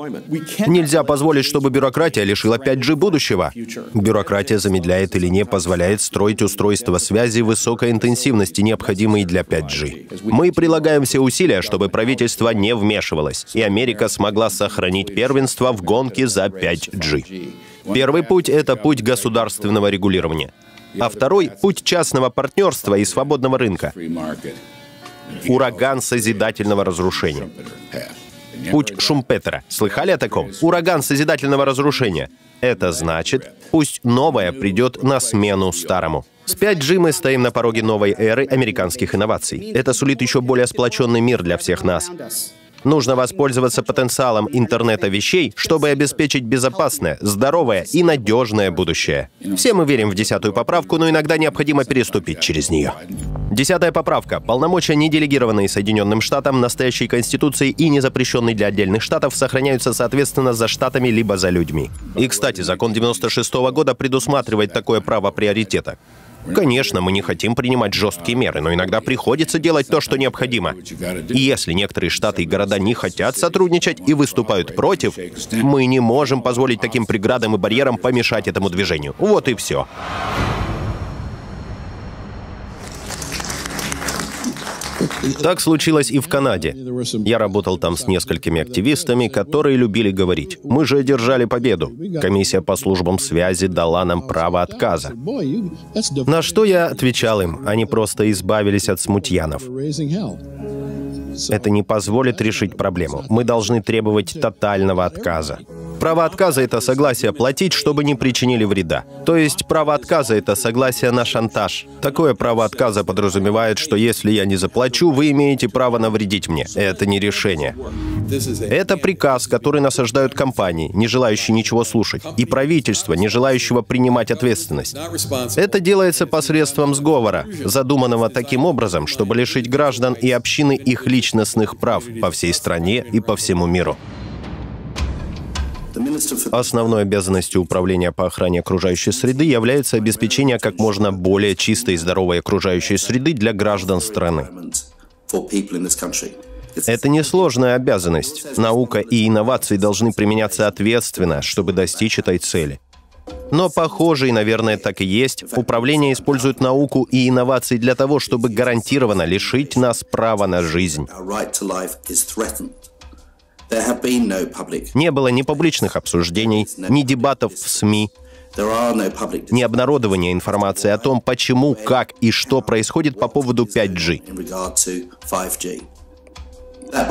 Нельзя позволить, чтобы бюрократия лишила 5G будущего. Бюрократия замедляет или не позволяет строить устройства связи высокой интенсивности, необходимые для 5G. Мы прилагаем все усилия, чтобы правительство не вмешивалось, и Америка смогла сохранить первенство в гонке за 5G. Первый путь — это путь государственного регулирования, а второй — путь частного партнерства и свободного рынка. Ураган созидательного разрушения. Путь Шумпетера. Слыхали о таком? Ураган созидательного разрушения. Это значит, пусть новое придет на смену старому. С 5G мы стоим на пороге новой эры американских инноваций. Это сулит еще более сплоченный мир для всех нас. Нужно воспользоваться потенциалом интернета вещей, чтобы обеспечить безопасное, здоровое и надежное будущее. Все мы верим в десятую поправку, но иногда необходимо переступить через нее. Десятая поправка. Полномочия, не делегированные Соединенным Штатам, настоящей Конституцией и не запрещенные для отдельных штатов, сохраняются соответственно за штатами либо за людьми. И, кстати, закон 96 -го года предусматривает такое право приоритета. Конечно, мы не хотим принимать жесткие меры, но иногда приходится делать то, что необходимо. И если некоторые штаты и города не хотят сотрудничать и выступают против, мы не можем позволить таким преградам и барьерам помешать этому движению. Вот и все. Так случилось и в Канаде. Я работал там с несколькими активистами, которые любили говорить, «Мы же одержали победу. Комиссия по службам связи дала нам право отказа». На что я отвечал им, они просто избавились от смутьянов. Это не позволит решить проблему. Мы должны требовать тотального отказа. Право отказа — это согласие платить, чтобы не причинили вреда. То есть право отказа — это согласие на шантаж. Такое право отказа подразумевает, что если я не заплачу, вы имеете право навредить мне. Это не решение. Это приказ, который насаждают компании, не желающие ничего слушать, и правительство, не желающего принимать ответственность. Это делается посредством сговора, задуманного таким образом, чтобы лишить граждан и общины их личностных прав по всей стране и по всему миру. Основной обязанностью управления по охране окружающей среды является обеспечение как можно более чистой и здоровой окружающей среды для граждан страны. Это несложная обязанность. Наука и инновации должны применяться ответственно, чтобы достичь этой цели. Но похоже, и, наверное, так и есть, управление использует науку и инновации для того, чтобы гарантированно лишить нас права на жизнь. Не было ни публичных обсуждений, ни дебатов в СМИ, ни обнародования информации о том, почему, как и что происходит по поводу 5G.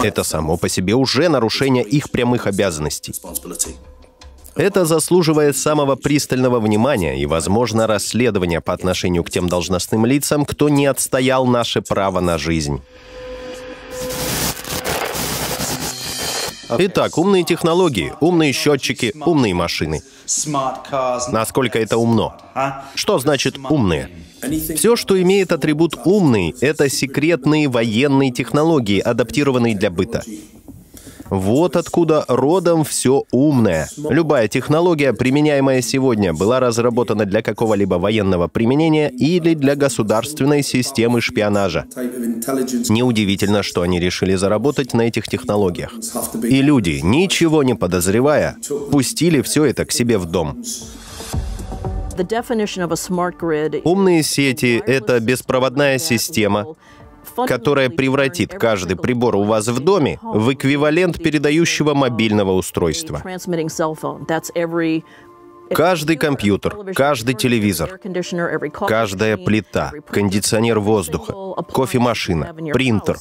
Это само по себе уже нарушение их прямых обязанностей. Это заслуживает самого пристального внимания и, возможно, расследования по отношению к тем должностным лицам, кто не отстоял наше право на жизнь. Итак, умные технологии, умные счетчики, умные машины. Насколько это умно? Что значит умные? Все, что имеет атрибут «умный», это секретные военные технологии, адаптированные для быта. Вот откуда родом все умное. Любая технология, применяемая сегодня, была разработана для какого-либо военного применения или для государственной системы шпионажа. Неудивительно, что они решили заработать на этих технологиях. И люди, ничего не подозревая, пустили все это к себе в дом. Умные сети — это беспроводная система, которая превратит каждый прибор у вас в доме в эквивалент передающего мобильного устройства. Каждый компьютер, каждый телевизор, каждая плита, кондиционер воздуха, кофемашина, принтер,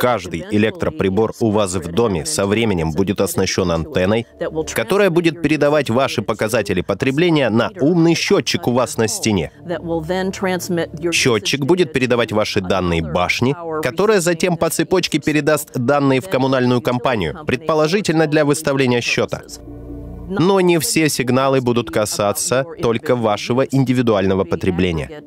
каждый электроприбор у вас в доме со временем будет оснащен антенной, которая будет передавать ваши показатели потребления на умный счетчик у вас на стене. Счетчик будет передавать ваши данные башне, которая затем по цепочке передаст данные в коммунальную компанию, предположительно для выставления счета. Но не все сигналы будут касаться только вашего индивидуального потребления.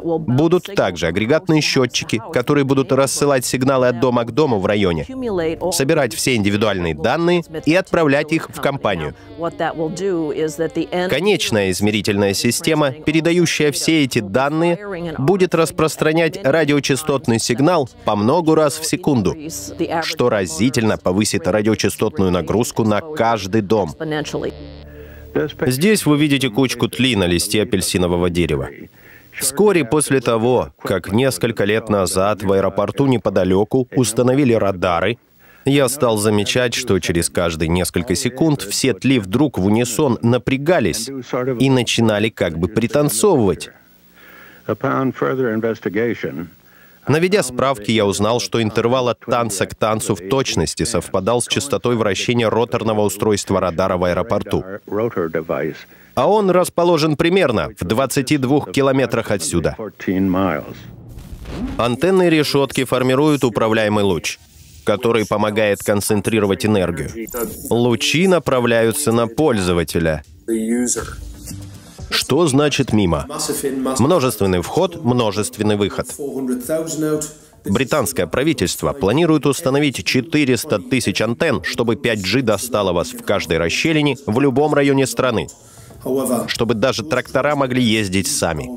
Будут также агрегатные счетчики, которые будут рассылать сигналы от дома к дому в районе, собирать все индивидуальные данные и отправлять их в компанию. Конечная измерительная система, передающая все эти данные, будет распространять радиочастотный сигнал по многу раз в секунду, что разительно повысит радиочастотную нагрузку на каждый дом. Здесь вы видите кучку тли на листе апельсинового дерева. Вскоре после того, как несколько лет назад в аэропорту неподалеку установили радары, я стал замечать, что через каждые несколько секунд все тли вдруг в унисон напрягались и начинали как бы пританцовывать. Наведя справки, я узнал, что интервал от танца к танцу в точности совпадал с частотой вращения роторного устройства радара в аэропорту. А он расположен примерно в 22 километрах отсюда. Антенные решетки формируют управляемый луч, который помогает концентрировать энергию. Лучи направляются на пользователя. Что значит мимо? Множественный вход, множественный выход. Британское правительство планирует установить 400 тысяч антенн, чтобы 5G достало вас в каждой расщелине в любом районе страны, чтобы даже трактора могли ездить сами.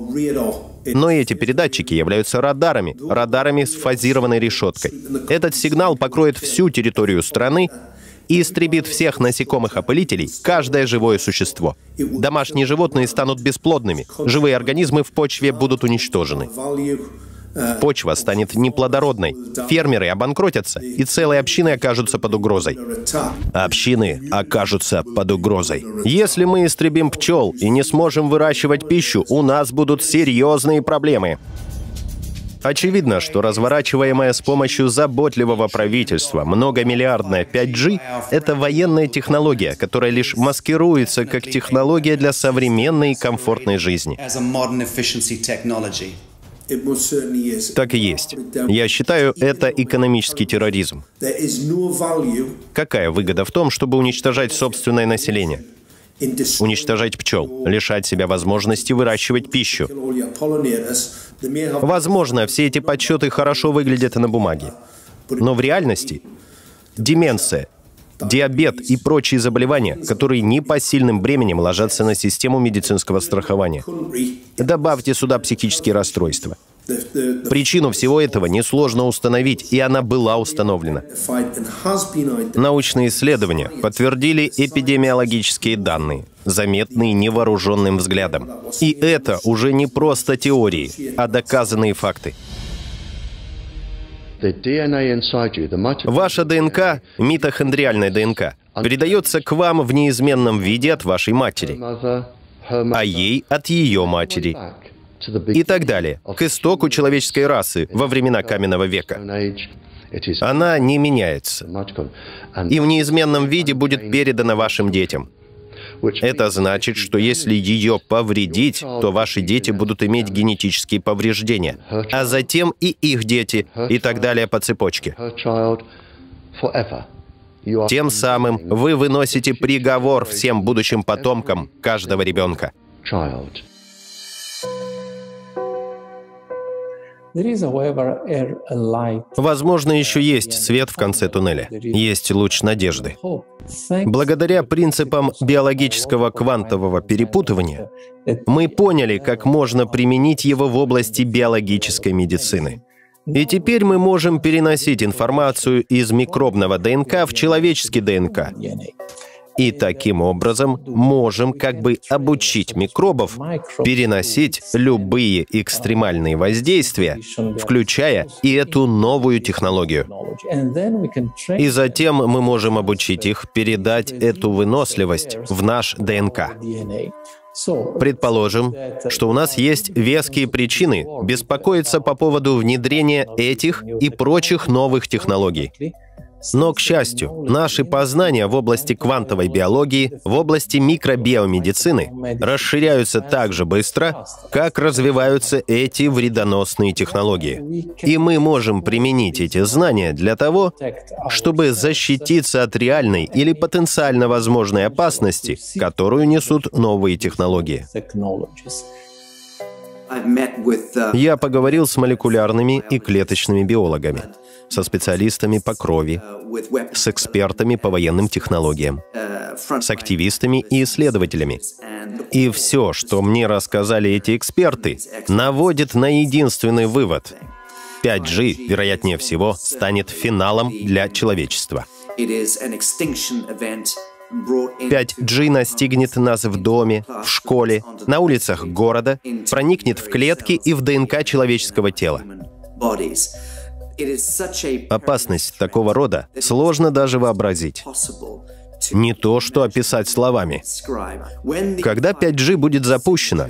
Но эти передатчики являются радарами, радарами с фазированной решеткой. Этот сигнал покроет всю территорию страны и истребит всех насекомых-опылителей, каждое живое существо. Домашние животные станут бесплодными, живые организмы в почве будут уничтожены. Почва станет неплодородной, фермеры обанкротятся, и целые общины окажутся под угрозой. Общины окажутся под угрозой. Если мы истребим пчел и не сможем выращивать пищу, у нас будут серьезные проблемы. Очевидно, что разворачиваемая с помощью заботливого правительства многомиллиардная 5G — это военная технология, которая лишь маскируется как технология для современной и комфортной жизни. Так и есть. Я считаю, это экономический терроризм. Какая выгода в том, чтобы уничтожать собственное население? Уничтожать пчел, лишать себя возможности выращивать пищу. Возможно, все эти подсчеты хорошо выглядят на бумаге. Но в реальности деменция, диабет и прочие заболевания, которые непосильным бременем ложатся на систему медицинского страхования. Добавьте сюда психические расстройства. Причину всего этого несложно установить, и она была установлена. Научные исследования подтвердили эпидемиологические данные, заметные невооруженным взглядом. И это уже не просто теории, а доказанные факты. Ваша ДНК, митохондриальная ДНК, передается к вам в неизменном виде от вашей матери, а ей от ее матери и так далее, к истоку человеческой расы во времена каменного века. Она не меняется. И в неизменном виде будет передана вашим детям. Это значит, что если ее повредить, то ваши дети будут иметь генетические повреждения, а затем и их дети, и так далее по цепочке. Тем самым вы выносите приговор всем будущим потомкам каждого ребенка. Возможно, еще есть свет в конце туннеля. Есть луч надежды. Благодаря принципам биологического квантового перепутывания мы поняли, как можно применить его в области биологической медицины. И теперь мы можем переносить информацию из микробного ДНК в человеческий ДНК. И таким образом можем как бы обучить микробов переносить любые экстремальные воздействия, включая и эту новую технологию. И затем мы можем обучить их передать эту выносливость в наш ДНК. Предположим, что у нас есть веские причины беспокоиться по поводу внедрения этих и прочих новых технологий. Но, к счастью, наши познания в области квантовой биологии, в области микробиомедицины расширяются так же быстро, как развиваются эти вредоносные технологии. И мы можем применить эти знания для того, чтобы защититься от реальной или потенциально возможной опасности, которую несут новые технологии. Я поговорил с молекулярными и клеточными биологами со специалистами по крови, с экспертами по военным технологиям, с активистами и исследователями. И все, что мне рассказали эти эксперты, наводит на единственный вывод. 5G, вероятнее всего, станет финалом для человечества. 5G настигнет нас в доме, в школе, на улицах города, проникнет в клетки и в ДНК человеческого тела. Опасность такого рода сложно даже вообразить. Не то, что описать словами. Когда 5G будет запущено,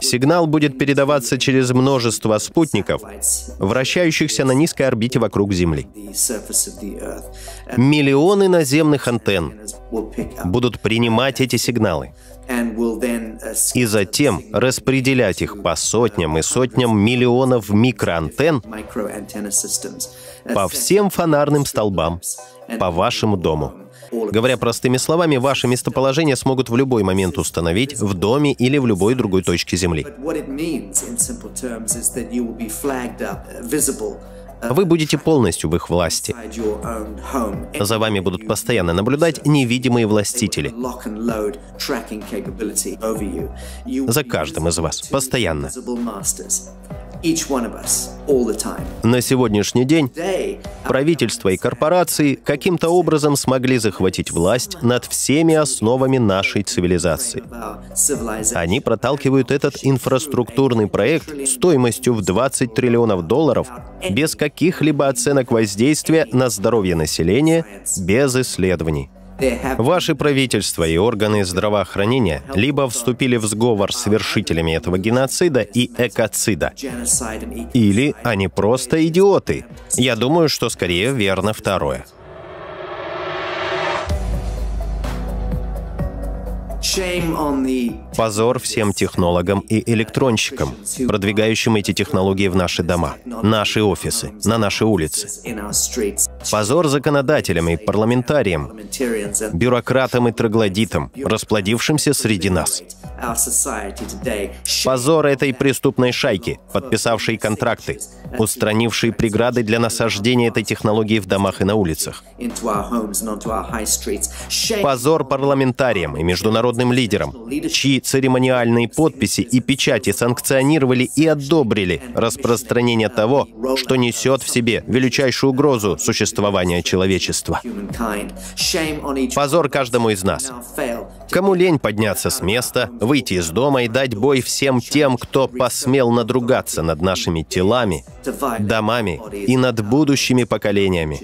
сигнал будет передаваться через множество спутников, вращающихся на низкой орбите вокруг Земли. Миллионы наземных антенн будут принимать эти сигналы и затем распределять их по сотням и сотням миллионов микроантенн по всем фонарным столбам, по вашему дому. Говоря простыми словами, ваше местоположение смогут в любой момент установить в доме или в любой другой точке Земли. Вы будете полностью в их власти. За вами будут постоянно наблюдать невидимые властители. За каждым из вас. Постоянно. На сегодняшний день правительства и корпорации каким-то образом смогли захватить власть над всеми основами нашей цивилизации. Они проталкивают этот инфраструктурный проект стоимостью в 20 триллионов долларов без каких-либо оценок воздействия на здоровье населения, без исследований. Ваши правительства и органы здравоохранения либо вступили в сговор с вершителями этого геноцида и экоцида, или они просто идиоты. Я думаю, что скорее верно второе. Позор всем технологам и электронщикам, продвигающим эти технологии в наши дома, наши офисы, на наши улицы. Позор законодателям и парламентариям, бюрократам и троглодитам, расплодившимся среди нас. Позор этой преступной шайки, подписавшей контракты, устранившей преграды для насаждения этой технологии в домах и на улицах. Позор парламентариям и международным лидерам, чьи церемониальные подписи и печати санкционировали и одобрили распространение того, что несет в себе величайшую угрозу существования человечества. Позор каждому из нас. Кому лень подняться с места, выйти из дома и дать бой всем тем, кто посмел надругаться над нашими телами, домами и над будущими поколениями.